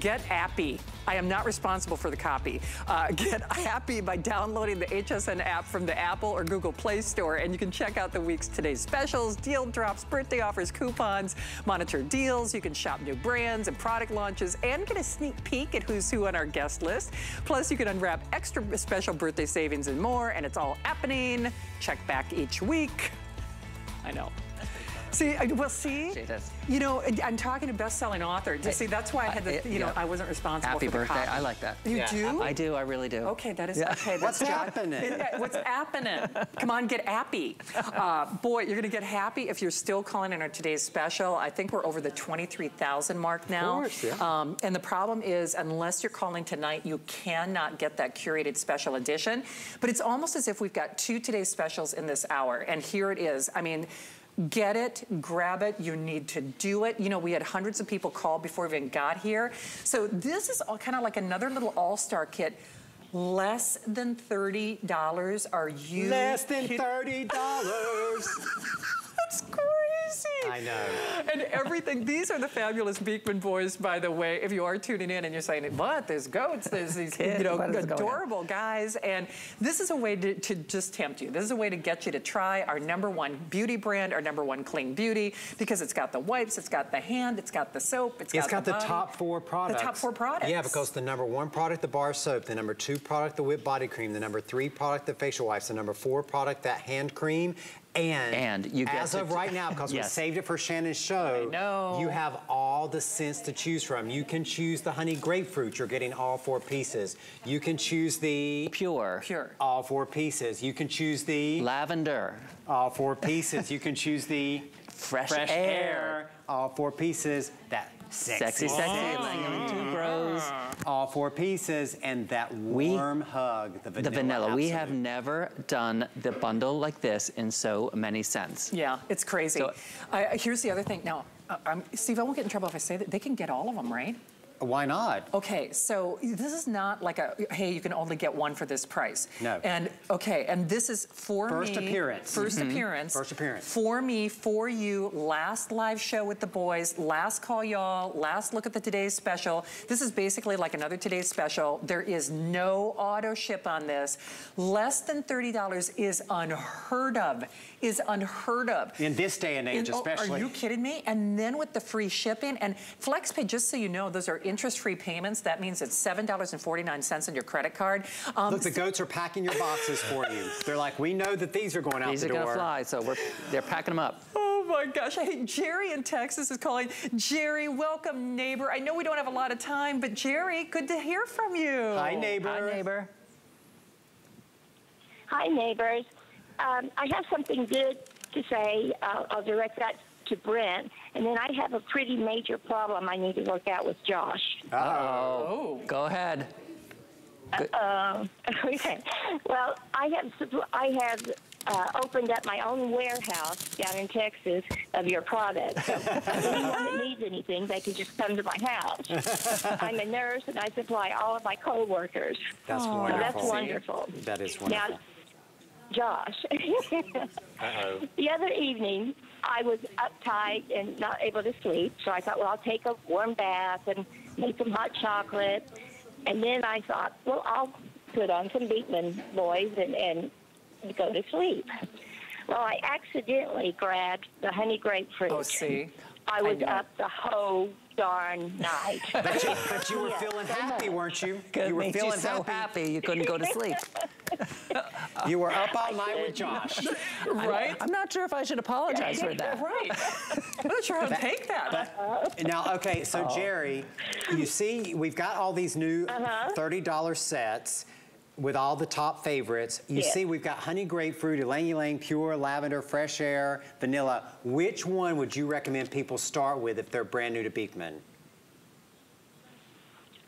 Get Appy. I am not responsible for the copy. Uh, get Appy by downloading the HSN app from the Apple or Google Play Store, and you can check out the week's today's specials, deal drops, birthday offers, coupons, monitor deals. You can shop new brands and product launches, and get a sneak peek at who's who on our guest list. Plus, you can unwrap extra special birthday savings and more, and it's all happening. Check back each week. I know. See, I, well, see, you know, I'm talking to best-selling author. Hey, see, that's why I had the, you know, I wasn't responsible Happy for the birthday. copy. I like that. You yeah. do? I do. I really do. Okay, that is yeah. okay. What's happening? What's happening? Come on, get happy. Uh, boy, you're gonna get happy if you're still calling in our today's special. I think we're over the 23,000 mark now. Of course, yeah. Um, and the problem is, unless you're calling tonight, you cannot get that curated special edition. But it's almost as if we've got two today's specials in this hour, and here it is. I mean. Get it, grab it, you need to do it. You know, we had hundreds of people call before we even got here. So this is all kind of like another little all-star kit. Less than $30 are you? Less than $30. That's crazy. I know. And everything, these are the fabulous Beekman boys, by the way. If you are tuning in and you're saying, what, there's goats, there's these, Kid, you know, what is going adorable guys. And this is a way to, to just tempt you. This is a way to get you to try our number one beauty brand, our number one clean beauty, because it's got the wipes, it's got the hand, it's got the soap, it's got, It's got the, body. top four products. The top four products. Yeah, because the number one product, the bar soap, the number two product, the whipped body cream, the number three product, the facial wipes, the number four product, that hand cream, and, and you as of right now, because Yes. we saved it for Shannon's show, I you have all the scents to choose from. You can choose the honey grapefruit. You're getting all four pieces. You can choose the Pure. Pure. all four pieces. You can choose the Lavender. all four pieces. You can choose the Fresh, fresh air. air. All four pieces. That Sexy, sexy. ylang ylang tuberose. all four pieces, and that We- warm hug, the vanilla. The vanilla. We have never done the bundle like this in so many scents. Yeah, it's crazy. So- I, I- here's the other thing. Now, uh, Steve, I won't get in trouble if I say that. They can get all of them, right? Why not? Okay, so this is not like a, hey, you can only get one for this price. No. And, okay, and this is for First me. appearance. 1st mm-hmm. appearance. First appearance. For me, for you, last live show with the boys, last call y'all, last look at the Today's Special. This is basically like another Today's Special. There is no auto ship on this. Less than $30 is unheard of, is unheard of. In this day and age, In- oh, especially. Are you kidding me? And then with the free shipping and FlexPay, just so you know, those are interest-free payments. That means it's $7.49 on your credit card. Um, Look, the goats are packing your boxes for you. They're like, we know that these are going out These the are door. gonna fly, so we're they're packing them up. Oh my gosh, hey, Jerry in Texas is calling. Jerry, welcome neighbor. I know we don't have a lot of time, but Jerry, good to hear from you. Hi, neighbor. Hi, neighbor. Hi, neighbors. Um, I have something good to say. Uh, I'll direct that to Brent. And then I have a pretty major problem I need to work out with Josh. Uh-oh. Go ahead. Uh, okay. Well, I have I have uh, opened up my own warehouse down in Texas of your products. So if anyone that needs anything, they can just come to my house. I'm a nurse and I supply all of my coworkers. That's So wonderful. that's wonderful. That is Now. Josh. Uh-oh. The other evening, I was uptight and not able to sleep, so I thought, well, I'll take a warm bath and make some hot chocolate. And then I thought, well, I'll put on some Beekman boys and, and go to sleep. Well, I accidentally grabbed the honey grapefruit. Oh, see? I was up the whole darn night. But you, but you were feeling happy, weren't you? It you were made you feeling so happy you couldn't go to sleep. You were up all night with Josh. Right? I'm not sure if I should apologize for that. Right. I'm not sure how to take that. Now, okay, so Oh. Jerry, you see, we've got all these new Uh-huh. $30 sets with all the top favorites. You Yeah. see, we've got honey grapefruit, ylang ylang, pure lavender, fresh air, vanilla. Which one would you recommend people start with if they're brand new to Beekman?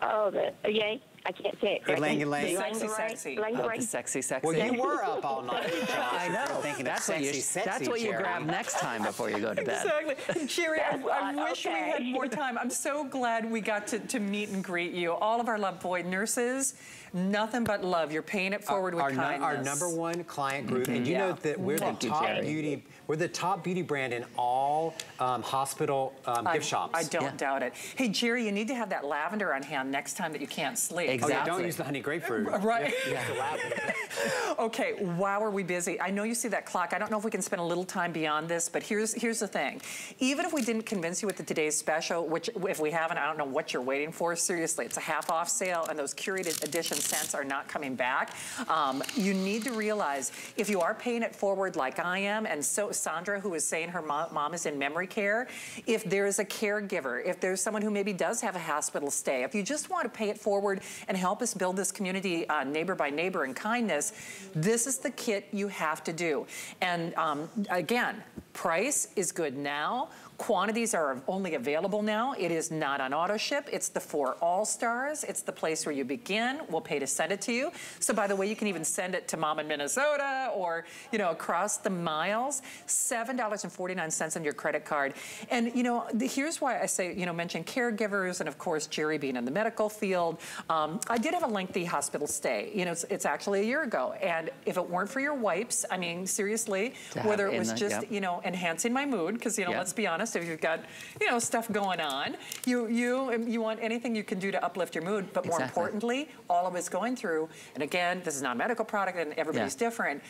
Oh, the yeah, I can't say it. correctly. Ylang ylang. Sexy, Langeray- sexy. Langeray- Oh, sexy, sexy. Well, you were up all night, I if you're know. Thinking That's of what sexy, you. sexy, that's what you Jerry. grab next time before you go to bed. Exactly. Jerry, I, I That's wish we had more time. I'm so glad we got to, to meet and greet you. All of our love boy nurses, nothing but love. You're paying it forward our, with nu- kindness. our number one client group, and you mm-hmm. know that we're Thank the top Jerry. beauty. We're the top beauty brand in all um, hospital um, I, gift shops. I don't Yeah. doubt it. Hey, Jerry, you need to have that lavender on hand next time that you can't sleep. Oh yeah, don't use the honey grapefruit. Right. Use the lavender. Okay, wow, are we busy? I know you see that clock. I don't know if we can spend a little time beyond this, but here's here's the thing. Even if we didn't convince you with the today's special, which if we haven't, I don't know what you're waiting for. Seriously, it's a half off sale, and those curated edition scents are not coming back. Um, you need to realize if you are paying it forward like I am, and so Sandra, who is saying her mom, mom is in memory care, if there's a caregiver, if there's someone who maybe does have a hospital stay, if you just want to pay it forward and help us build this community uh, neighbor by neighbor and kindness, this is the kit you have to do. And um, again, price is good now. Quantities are only available now. It is not on auto ship. It's the four all stars. It's the place where you begin. We'll pay to send it to you. So by the way, you can even send it to mom in Minnesota or, you know, across the miles. $7.49 on your credit card. And, you know, the, here's why I say, you know, mention caregivers and of course, Jerry being in the medical field. Um, I did have a lengthy hospital stay. You know, it's, it's actually a year ago. And if it weren't for your wipes, I mean, seriously, To whether it was the- just, yep. you know, enhancing my mood, because, you know, Yep. let's be honest, if you've got, you know, stuff going on, you you you want anything you can do to uplift your mood, but more Exactly. importantly, all of us going through. And again, this is not a medical product, and everybody's Yeah. different.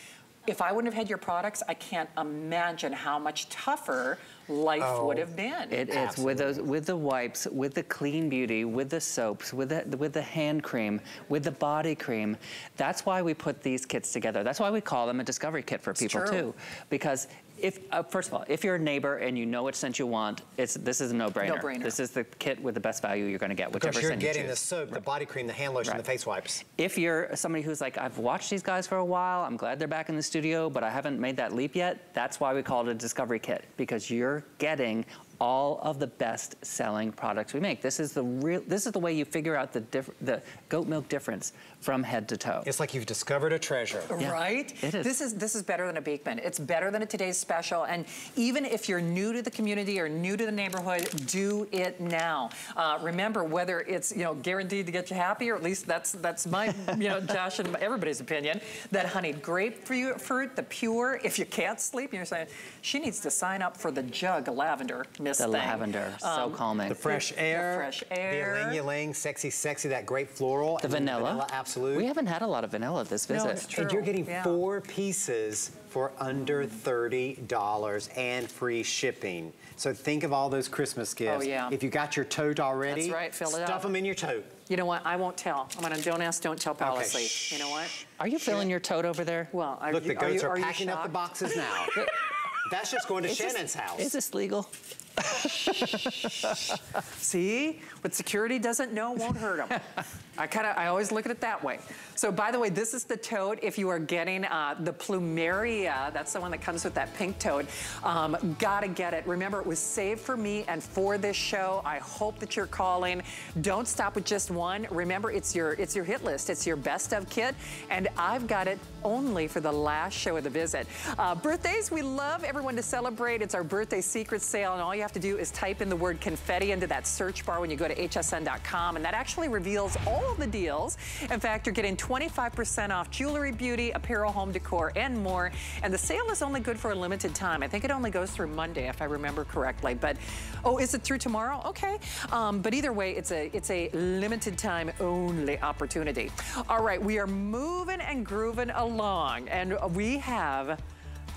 If I wouldn't have had your products, I can't imagine how much tougher life Oh. would have been. It is with those, with the wipes, with the clean beauty, with the soaps, with the with the hand cream, with the body cream. That's why we put these kits together. That's why we call them a discovery kit for people true. too, because. If, uh, first of all, if you're a neighbor and you know which scent you want, it's this is a no-brainer. No-brainer. This is the kit with the best value you're going to get, whichever Because you're scent you getting the choose. soap, the body cream, the hand lotion, Right. the face wipes. If you're somebody who's like, I've watched these guys for a while, I'm glad they're back in the studio, but I haven't made that leap yet, that's why we call it a discovery kit, because you're getting all of the best selling products we make. This is the real, this is the way you figure out the diff, the goat milk difference from head to toe. It's like you've discovered a treasure. Yeah, right? it is. This is this is better than a Beekman. It's better than a today's special. And even if you're new to the community or new to the neighborhood, do it now. Uh, remember, whether it's you know guaranteed to get you happy, or at least that's that's my you know Josh and everybody's opinion. That honeyed grapefruit, fruit, the pure. If you can't sleep, you're saying she needs to sign up for the jug lavender, Miss the Thing. lavender, so Um, calming. The fresh air, fresh air. the ylang ylang, sexy, sexy, that great floral, the and then vanilla. Absolute. We haven't had a lot of vanilla this No, visit. it's true. And you're getting Yeah. four pieces for under $30 and free shipping. So think of all those Christmas oh, gifts. Oh, yeah. If you got your tote already, That's right, fill it stuff up. them in your tote. You know what? I won't tell. I'm gonna don't ask, don't tell policy. shh. You know what? Are you filling your tote over there? Well, are Look, you, the goats you, are, you packing up the boxes now. that's just going to Is this- Shannon's house. Is this legal? See, what security doesn't know won't hurt them. I kind of, I always look at it that way. So by the way, this is the toad. If you are getting uh, the plumeria, that's the one that comes with that pink toad, um, gotta get it. Remember, it was saved for me and for this show. I hope that you're calling. Don't stop with just one. Remember, it's your, it's your hit list. It's your best of kit. And I've got it only for the last show of the visit. Uh, birthdays, we love everyone to celebrate. It's our birthday secret sale, and all you have to do is type in the word confetti into that search bar when you go to hsn.com, and that actually reveals all of the deals. In fact, you're getting 25% off jewelry, beauty, apparel, home decor, and more. And the sale is only good for a limited time. I think it only goes through Monday, if I remember correctly. But oh, is it through tomorrow? Okay. Um, but either way, it's a it's a limited time only opportunity. All right, we are moving and grooving along, and we have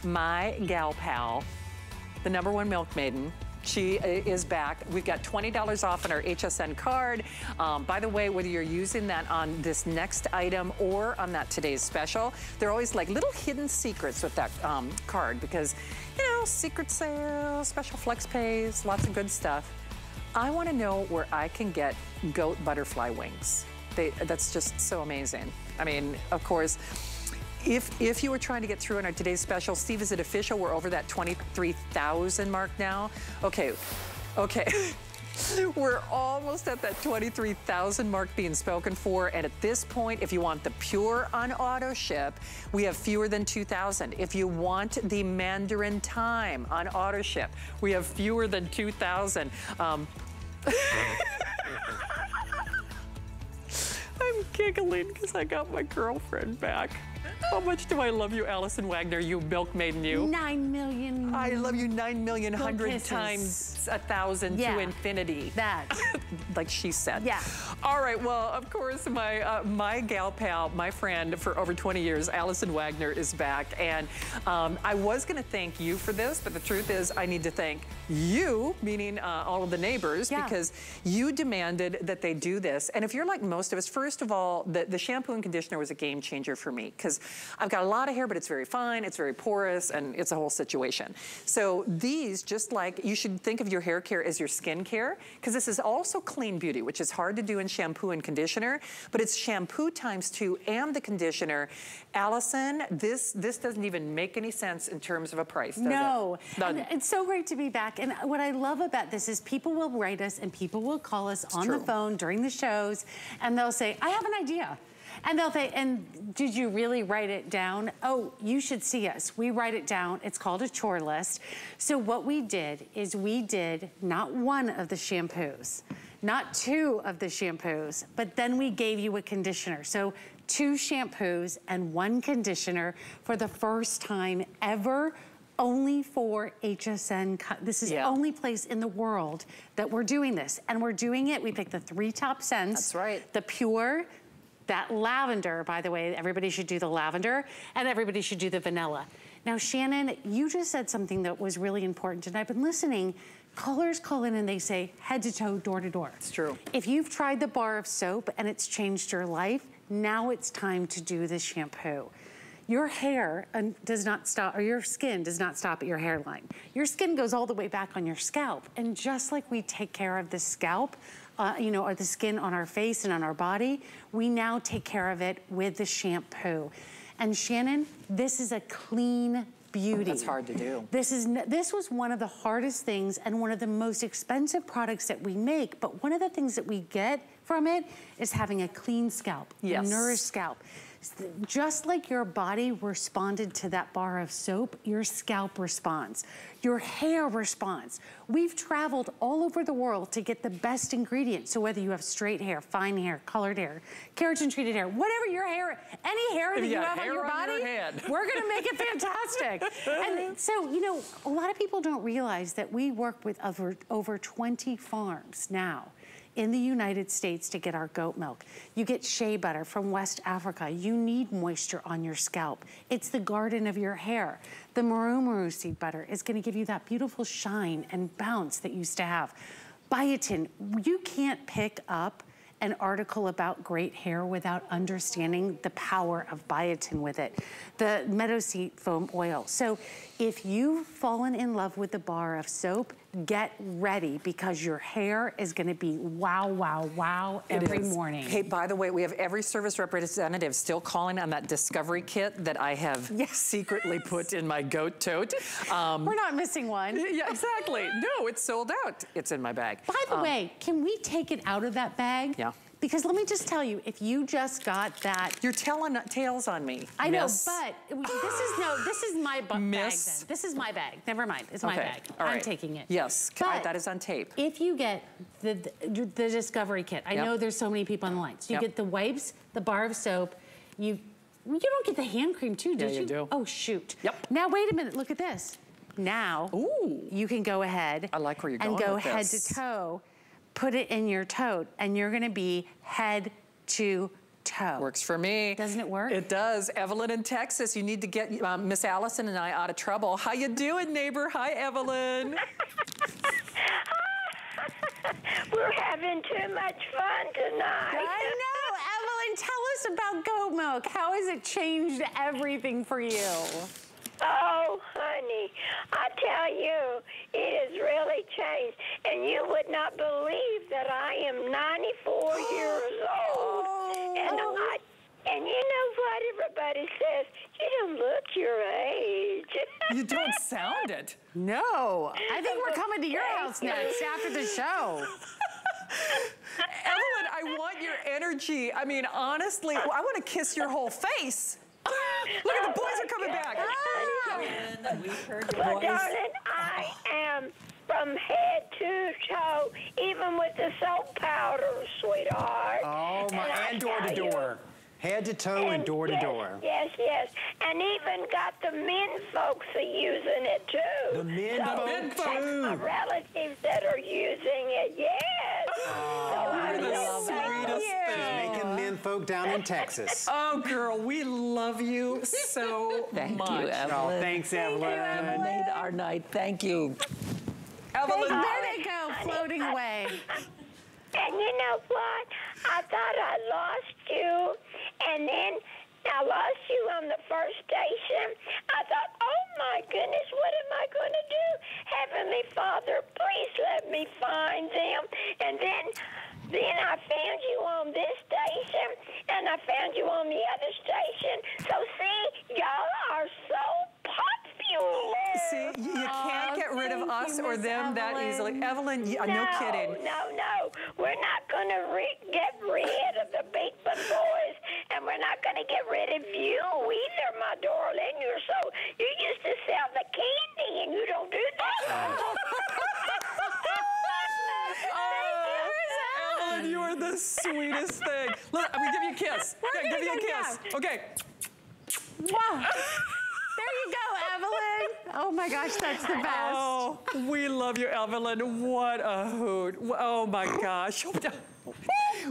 my gal pal, the number one milk maiden. She is back. We've got $20 off on our HSN card. Um, by the way, whether you're using that on this next item or on that today's special, there are always like little hidden secrets with that um, card because, you know, secret sales, special flex pays, lots of good stuff. I want to know where I can get goat butterfly wings. They, that's just so amazing. I mean, of course, if if you were trying to get through on our today's special, Steve, is it official? We're over that 23,000 mark now. Okay, okay. We're almost at that 23,000 mark being spoken for. And at this point, if you want the pure on auto ship, we have fewer than 2,000. If you want the Mandarin Thyme on auto ship, we have fewer than 2,000. Um, I'm giggling because I got my girlfriend back. How much do I love you, Allison Wagner, you milk maiden you? Nine million. I love you nine million, kisses. times a thousand to infinity. That. like she said. Yeah. All right, well, of course, my uh, my gal pal, my friend for over 20 years, Allison Wagner, is back. And um, I was going to thank you for this, but the truth is I need to thank you, meaning uh, all of the neighbors, Yeah. because you demanded that they do this. And if you're like most of us, first of all, the, the shampoo and conditioner was a game changer for me because I've got a lot of hair, but it's very fine, it's very porous, and it's a whole situation. So these, just like you should think of your hair care as your skin care, because this is also clean beauty, which is hard to do in shampoo and conditioner, but it's shampoo times two and the conditioner. Allison, this this doesn't even make any sense in terms of a price, does No, it's so great to be back. And what I love about this is people will write us and people will call us on the phone during the shows, and they'll say, "I have an idea." And they'll say, and did you really write it down? Oh, you should see us. We write it down. It's called a chore list. So what we did is we did not one of the shampoos, not two of the shampoos, but then we gave you a conditioner. So two shampoos and one conditioner for the first time ever only for HSN. This is the only place in the world that we're doing this. And we're doing it, we picked the three top scents. That's right. The pure, that lavender, by the way, everybody should do the lavender, and everybody should do the vanilla. Now, Shannon, you just said something that was really important, and I've been listening. Callers call in and they say head to toe, door to door. It's true. If you've tried the bar of soap and it's changed your life, now it's time to do the shampoo. Your hair uh, does not stop, or your skin does not stop at your hairline. Your skin goes all the way back on your scalp. And just like we take care of the scalp, uh, you know, or the skin on our face and on our body, we now take care of it with the shampoo. And Shannon, this is a clean beauty. That's hard to do. This is this was one of the hardest things and one of the most expensive products that we make. But one of the things that we get from it is having a clean scalp, Yes. a nourished scalp. Just like your body responded to that bar of soap, your scalp responds. Your hair responds. We've traveled all over the world to get the best ingredients. So whether you have straight hair, fine hair, colored hair, keratin treated hair, whatever your hair, any hair that you you have on your on body, head. we're gonna make it fantastic. and so, you know, a lot of people don't realize that we work with over, over 20 farms now in the United States to get our goat milk. You get shea butter from West Africa. You need moisture on your scalp. It's the garden of your hair. The murumuru seed butter is gonna give you that beautiful shine and bounce that used to have. Biotin, you can't pick up an article about great hair without understanding the power of biotin with it, the meadow seed foam oil. So if you've fallen in love with the bar of soap, get ready because your hair is gonna be wow, wow, wow every morning. Hey, by the way, we have every service representative still calling on that discovery kit that I have secretly put in my goat tote. Um, We're not missing one. Yeah, exactly. No, it's sold out. It's in my bag. By the Um, way, can we take it out of that bag? Yeah. Because let me just tell you, if you just got that. You're telling tales on me. I know, but this is no, this is my bu- bag Miss. then. This is my bag. Never mind, it's my bag. all I'm taking it. Yes, But that is on tape. If you get the, the, the Discovery Kit, I Yep. know there's so many people on the line. So you Yep. get the wipes, the bar of soap, you, you don't get the hand cream too, Yeah, you you? do. Oh, shoot. Yep. Now, wait a minute, look at this. Now, Ooh. you can go ahead I like where you're going and go head this. to toe, put it in your tote, and you're gonna be head to toe. Works for me. Doesn't it work? It does. Evelyn in Texas, you need to get um, Miss Allison and I out of trouble. How you doing, neighbor? Hi, Evelyn. We're having too much fun tonight. I know, Evelyn, tell us about goat milk. How has it changed everything for you? Oh, honey, I tell you, it has really changed. And you would not believe that I am 94 years old. And oh. I and you know what everybody says? You don't look your age. you don't sound it. No, I think we're coming to your Thank house you. next after the show. Evelyn, I want your energy. I mean, honestly, I want to kiss your whole face. Look at the boys are coming back. Ah. Well, darling, I am from head to toe, even with the soap powder, sweetheart. Oh my, I and door to tell you, door. Head to toe and door to yes, door. Yes, yes. And even got the men folks are using it too. The men so folk, that's too. My relatives that are using it, yes. Sweetest you. Making men folk down in Texas. Oh, girl, we love you so Thank much. you, Evelyn. Oh, thanks, Evelyn. You made our night. Thank you. Evelyn, There they go, floating away. And you know what? I thought I lost you, and then I lost you on the first station. I thought, oh my goodness, what am I going to do? Heavenly Father, please let me find them. And then, then I found you on this station, and I found you on the other station. So see, y'all are so popular. See, you can't get rid of us or them that easily. Evelyn, y- no, kidding. No, no. We're not going to get rid of the Beekman boys, and we're not going to get rid of you either, my darling. You're so you used to sell the candy, and you don't do that. Oh, Evelyn, you are the sweetest thing. Look, I'm gonna give you a kiss. We're Okay, give you a kiss. now. Okay. Wow. There you go, Evelyn. Oh my gosh, that's the best. Oh, we love you, Evelyn. What a hoot. Oh my gosh.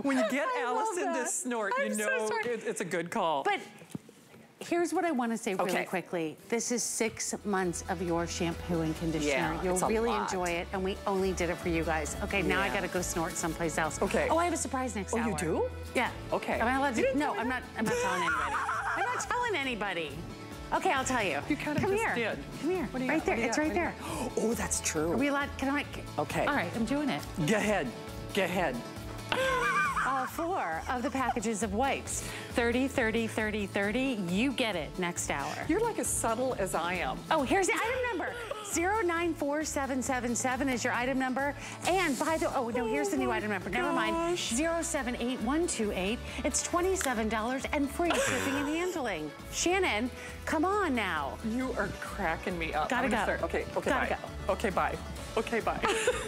When you get I Allison to snort, I'm you know sorry. it- it's a good call. But here's what I want to say really Okay. quickly. This is six months of your shampoo and conditioner. Yeah, You'll it's a really lot. enjoy it, and we only did it for you guys. Okay, now I got to go snort someplace else. Okay. Oh, I have a surprise next oh, hour. Oh, hour. you do? Yeah. Okay. Am I allowed You to? No, I'm not. I'm not telling anybody. I'm not telling anybody. Okay, I'll tell you. You kinda Come just here. did. Come here. What do you right got? there. What do you It's got? right there. Oh, that's true. Are we allowed? Can I? Okay. All right, I'm doing it. Go ahead. Go ahead. All four of the packages of wipes. 30, 30, 30, 30. You get it next hour. You're like as subtle as I am. Oh, here's the item number. 094777 is your item number. And by the oh no, here's the new oh item number. Never mind. 078128. It's $27 and free shipping and handling. Shannon, come on now. You are cracking me up. Gotta go. start- Okay, okay, Gotta bye. Okay, bye. Okay, bye.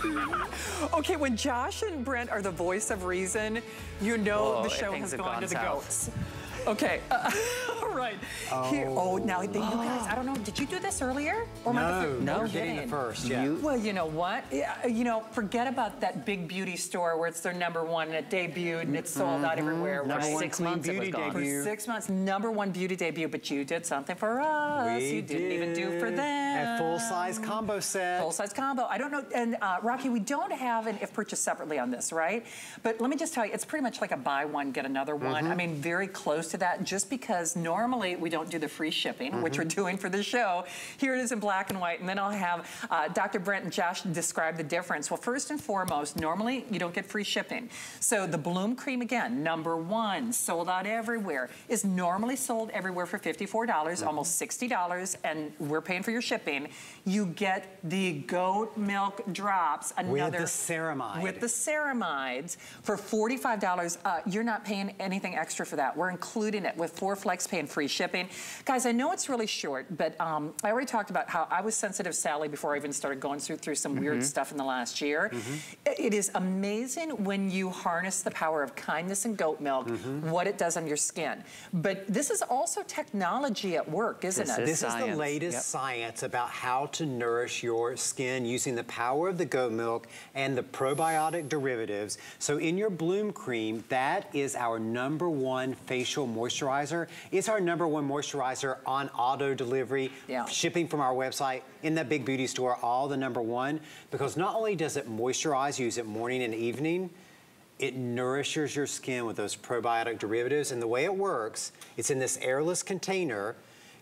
okay, when Josh and Brent are the voice of reason, you know Oh, the show has gone gone to the goats. Okay, uh, all right. Here, oh, now, you guys, I don't know, did you do this earlier? Or am I No, fir- no, getting the first, yeah. Well, you know what? Yeah, You know, forget about that big beauty store where it's their number one and it debuted and it's sold out everywhere. Number right? one Six clean months it was beauty gone. For debut. six months, number one beauty debut, but you did something for us. We you didn't even do for them. A full-size combo set. Full size combo. I don't know, and uh, Rocky, we don't have an if purchased separately on this, right? But let me just tell you, it's pretty much like a buy one, get another one. Mm-hmm. I mean, very close to that, just because normally we don't do the free shipping, which we're Mm-hmm. doing for the show. Here it is in black and white, and then I'll have uh, Dr. Brent and Josh describe the difference. Well, first and foremost, normally you don't get free shipping. So the Bloom Cream, again, number one, sold out everywhere, is normally sold everywhere for $54, dollars Mm-hmm. almost $60, and we're paying for your shipping. You get the goat milk drops, Another, With the ceramide. with the ceramides for $45. Uh, you're not paying anything extra for that. We're including it with four flex pay and free shipping. Guys, I know it's really short, but um, I already talked about how I was sensitive Sally before I even started going through, through some weird stuff in the last year. It- it is amazing when you harness the power of kindness and goat milk, what it does on your skin. But this is also technology at work, isn't This it? is This is the latest Yep. science about how to nourish your skin using the power of the goat milk and the probiotic derivatives. So in your Bloom Cream, that is our number one facial moisturizer. It's our number one moisturizer on auto delivery, Yeah. shipping from our website, in that big beauty store, all the number one, because not only does it moisturize, use it morning and evening, it nourishes your skin with those probiotic derivatives. And the way it works, it's in this airless container.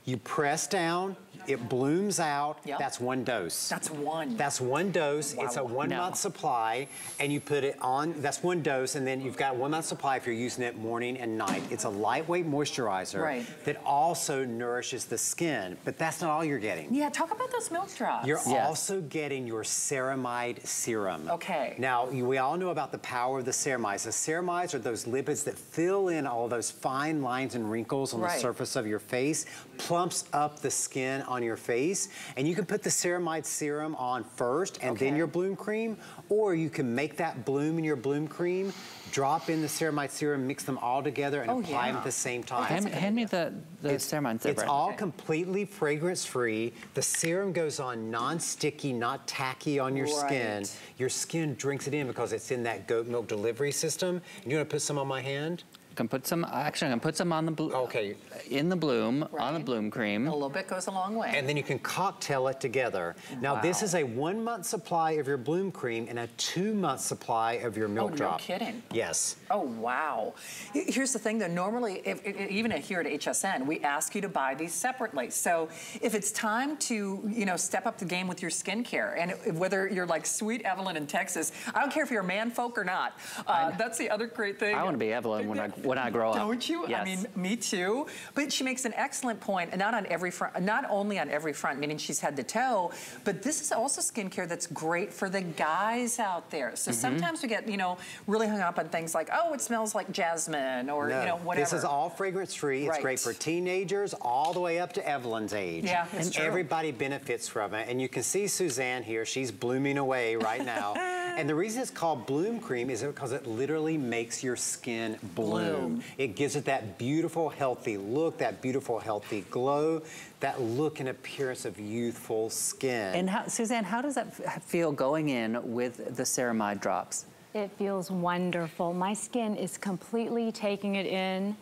You press down, it blooms out. Yep. That's one dose. That's one. That's one dose. It's a one No. month supply, and you put it on. That's one dose, and then you've got one month supply if you're using it morning and night. It's a lightweight moisturizer Right. that also nourishes the skin. But that's not all you're getting. yeah, talk about those milk drops. You're Yes. also getting your ceramide serum. Okay. Now, we all know about the power of the ceramides. The ceramides are those lipids that fill in all those fine lines and wrinkles on Right. the surface of your face, plumps up the skin on your face, and you can put the ceramide serum on first and then your bloom cream, or you can make that bloom in your bloom cream, drop in the ceramide serum, mix them all together, and Oh, apply them at the same time. Hand, hand me the, the ceramides there, It's Brent. all completely fragrance free. The serum goes on non-sticky, not tacky on your skin. Your skin drinks it in because it's in that goat milk delivery system. And you want to put some on my hand? Can put some, actually, I can put some on the blue. Okay. In the bloom, on the bloom cream. A little bit goes a long way. And then you can cocktail it together. Now, this is a one month supply of your bloom cream and a two month supply of your milk Oh, no kidding. Yes. Oh, wow. Here's the thing, though. Normally, if, i- i- even here at HSN, we ask you to buy these separately. So if it's time to, you know, step up the game with your skincare, and whether you're like sweet Evelyn in Texas, I don't care if you're a man folk or not. Uh, that's the other great thing. I want to be Evelyn when I, when I grow up. Don't you? I mean, me too. But she makes an excellent point, point, not on every front, not only on every front, meaning she's head to toe, but this is also skincare that's great for the guys out there. So Mm-hmm. sometimes we get, you know, really hung up on things like, oh, it smells like jasmine, or No, you know, whatever. This is all fragrance free. It's Right. great for teenagers all the way up to Evelyn's age. Yeah, it's and true. everybody benefits from it. And you can see Suzanne here. She's blooming away right now. and the reason it's called Bloom Cream is because it literally makes your skin bloom. Bloom. It gives it that beautiful, healthy look, that beautiful, healthy glow, that look and appearance of youthful skin. And how, Suzanne, how does that f- feel going in with the ceramide drops? It feels wonderful. My skin is completely taking it in,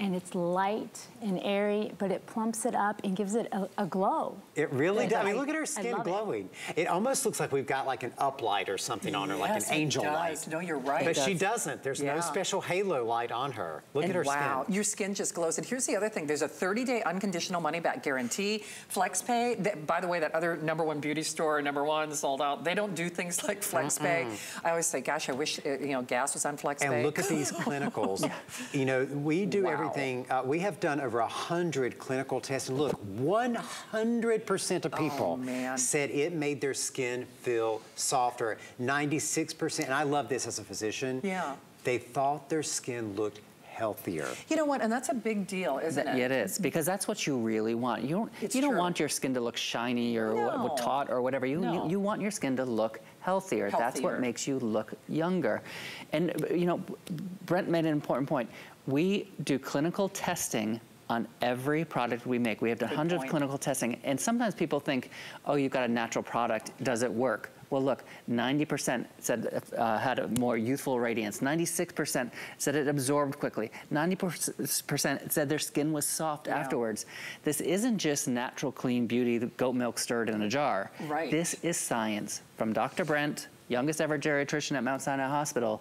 and it's light and airy, but it plumps it up and gives it a, a glow. It really does. I mean, look at her skin love it. glowing. It. almost looks like we've got like an uplight or something on her, like Yes, an it angel does. light. No, you're right. But It she does. doesn't. There's Yeah. no special halo light on her. Look And at her skin. wow, skin. your skin just glows. And here's the other thing: there's a 30-day unconditional money-back guarantee. FlexPay. That, by the way, that other number one beauty store, number one, sold out. They don't do things like FlexPay. I always say, gosh, I wish uh, you know gas was on FlexPay. And look at these clinicals. You know, we do Wow. Everything. Uh, we have done over 100 clinical tests. And look, 100% of people Oh, said it made their skin feel softer. 96%, and I love this as a physician. Yeah. They thought their skin looked healthier. You know what? And that's a big deal, isn't it? it is because that's what you really want. You don't. It's you don't true. want your skin to look shiny or No. taut or whatever. You, No. you you want your skin to look healthier. That's what makes you look younger. And you know, Brent made an important point. We do clinical testing on every product we make. We have done Good hundreds of clinical testing, and sometimes people think, "Oh, you've got a natural product. Does it work?" Well, look, 90% said uh, had a more youthful radiance. 96% said it absorbed quickly. 90% said their skin was soft afterwards. This isn't just natural, clean beauty, the goat milk stirred in a jar. Right. This is science from Dr. Brent, youngest ever geriatrician at Mount Sinai Hospital.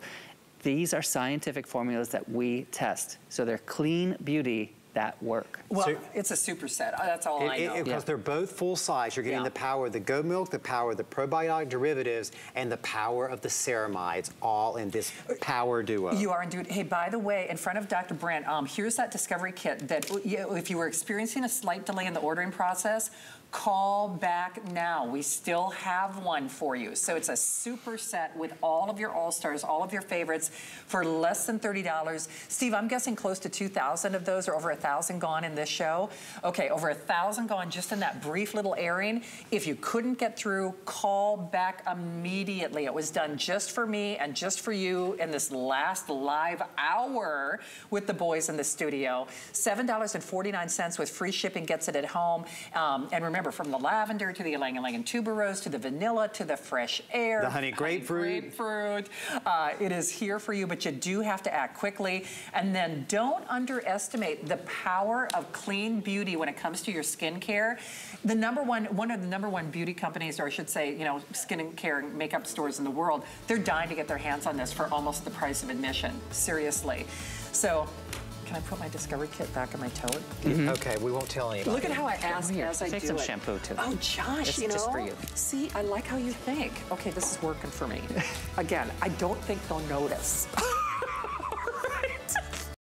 These are scientific formulas that we test. So they're clean beauty that work. Well, So- it's a superset. Uh, That's all I know. Because they're both full size. You're getting Yeah. the power of the goat milk, the power of the probiotic derivatives, and the power of the ceramides all in this power duo. You are indeed. Hey, by the way, in front of Dr. Brent, um, here's that discovery kit that if you were experiencing a slight delay in the ordering process, call back now. We still have one for you. So it's a super set with all of your all-stars, all of your favorites for less than $30. Steve, I'm guessing close to 2,000 of those or over a 1,000 gone in this show. Okay, over a 1,000 gone just in that brief little airing. If you couldn't get through, call back immediately. It was done just for me and just for you in this last live hour with the boys in the studio. $7.49 with free shipping gets it at home. Um, and remember, from the lavender to the ylang ylang and tuberose to the vanilla to the fresh air. The honey grapefruit. grapefruit. Uh, it is here for you, but you do have to act quickly. And then don't underestimate the power of clean beauty when it comes to your skincare. The number one, one of the number one beauty companies, or I should say, you know, skincare and makeup stores in the world, they're dying to get their hands on this for almost the price of admission. Seriously. So, can I put my Discovery Kit back in my tote? Mm-hmm. Okay, we won't tell anybody. Look at how I ask Here, as I take do some it. shampoo, too. Oh, Josh, Just- you know. just for you. See, I like how you think. Okay, this is working for me. Again, I don't think they'll notice.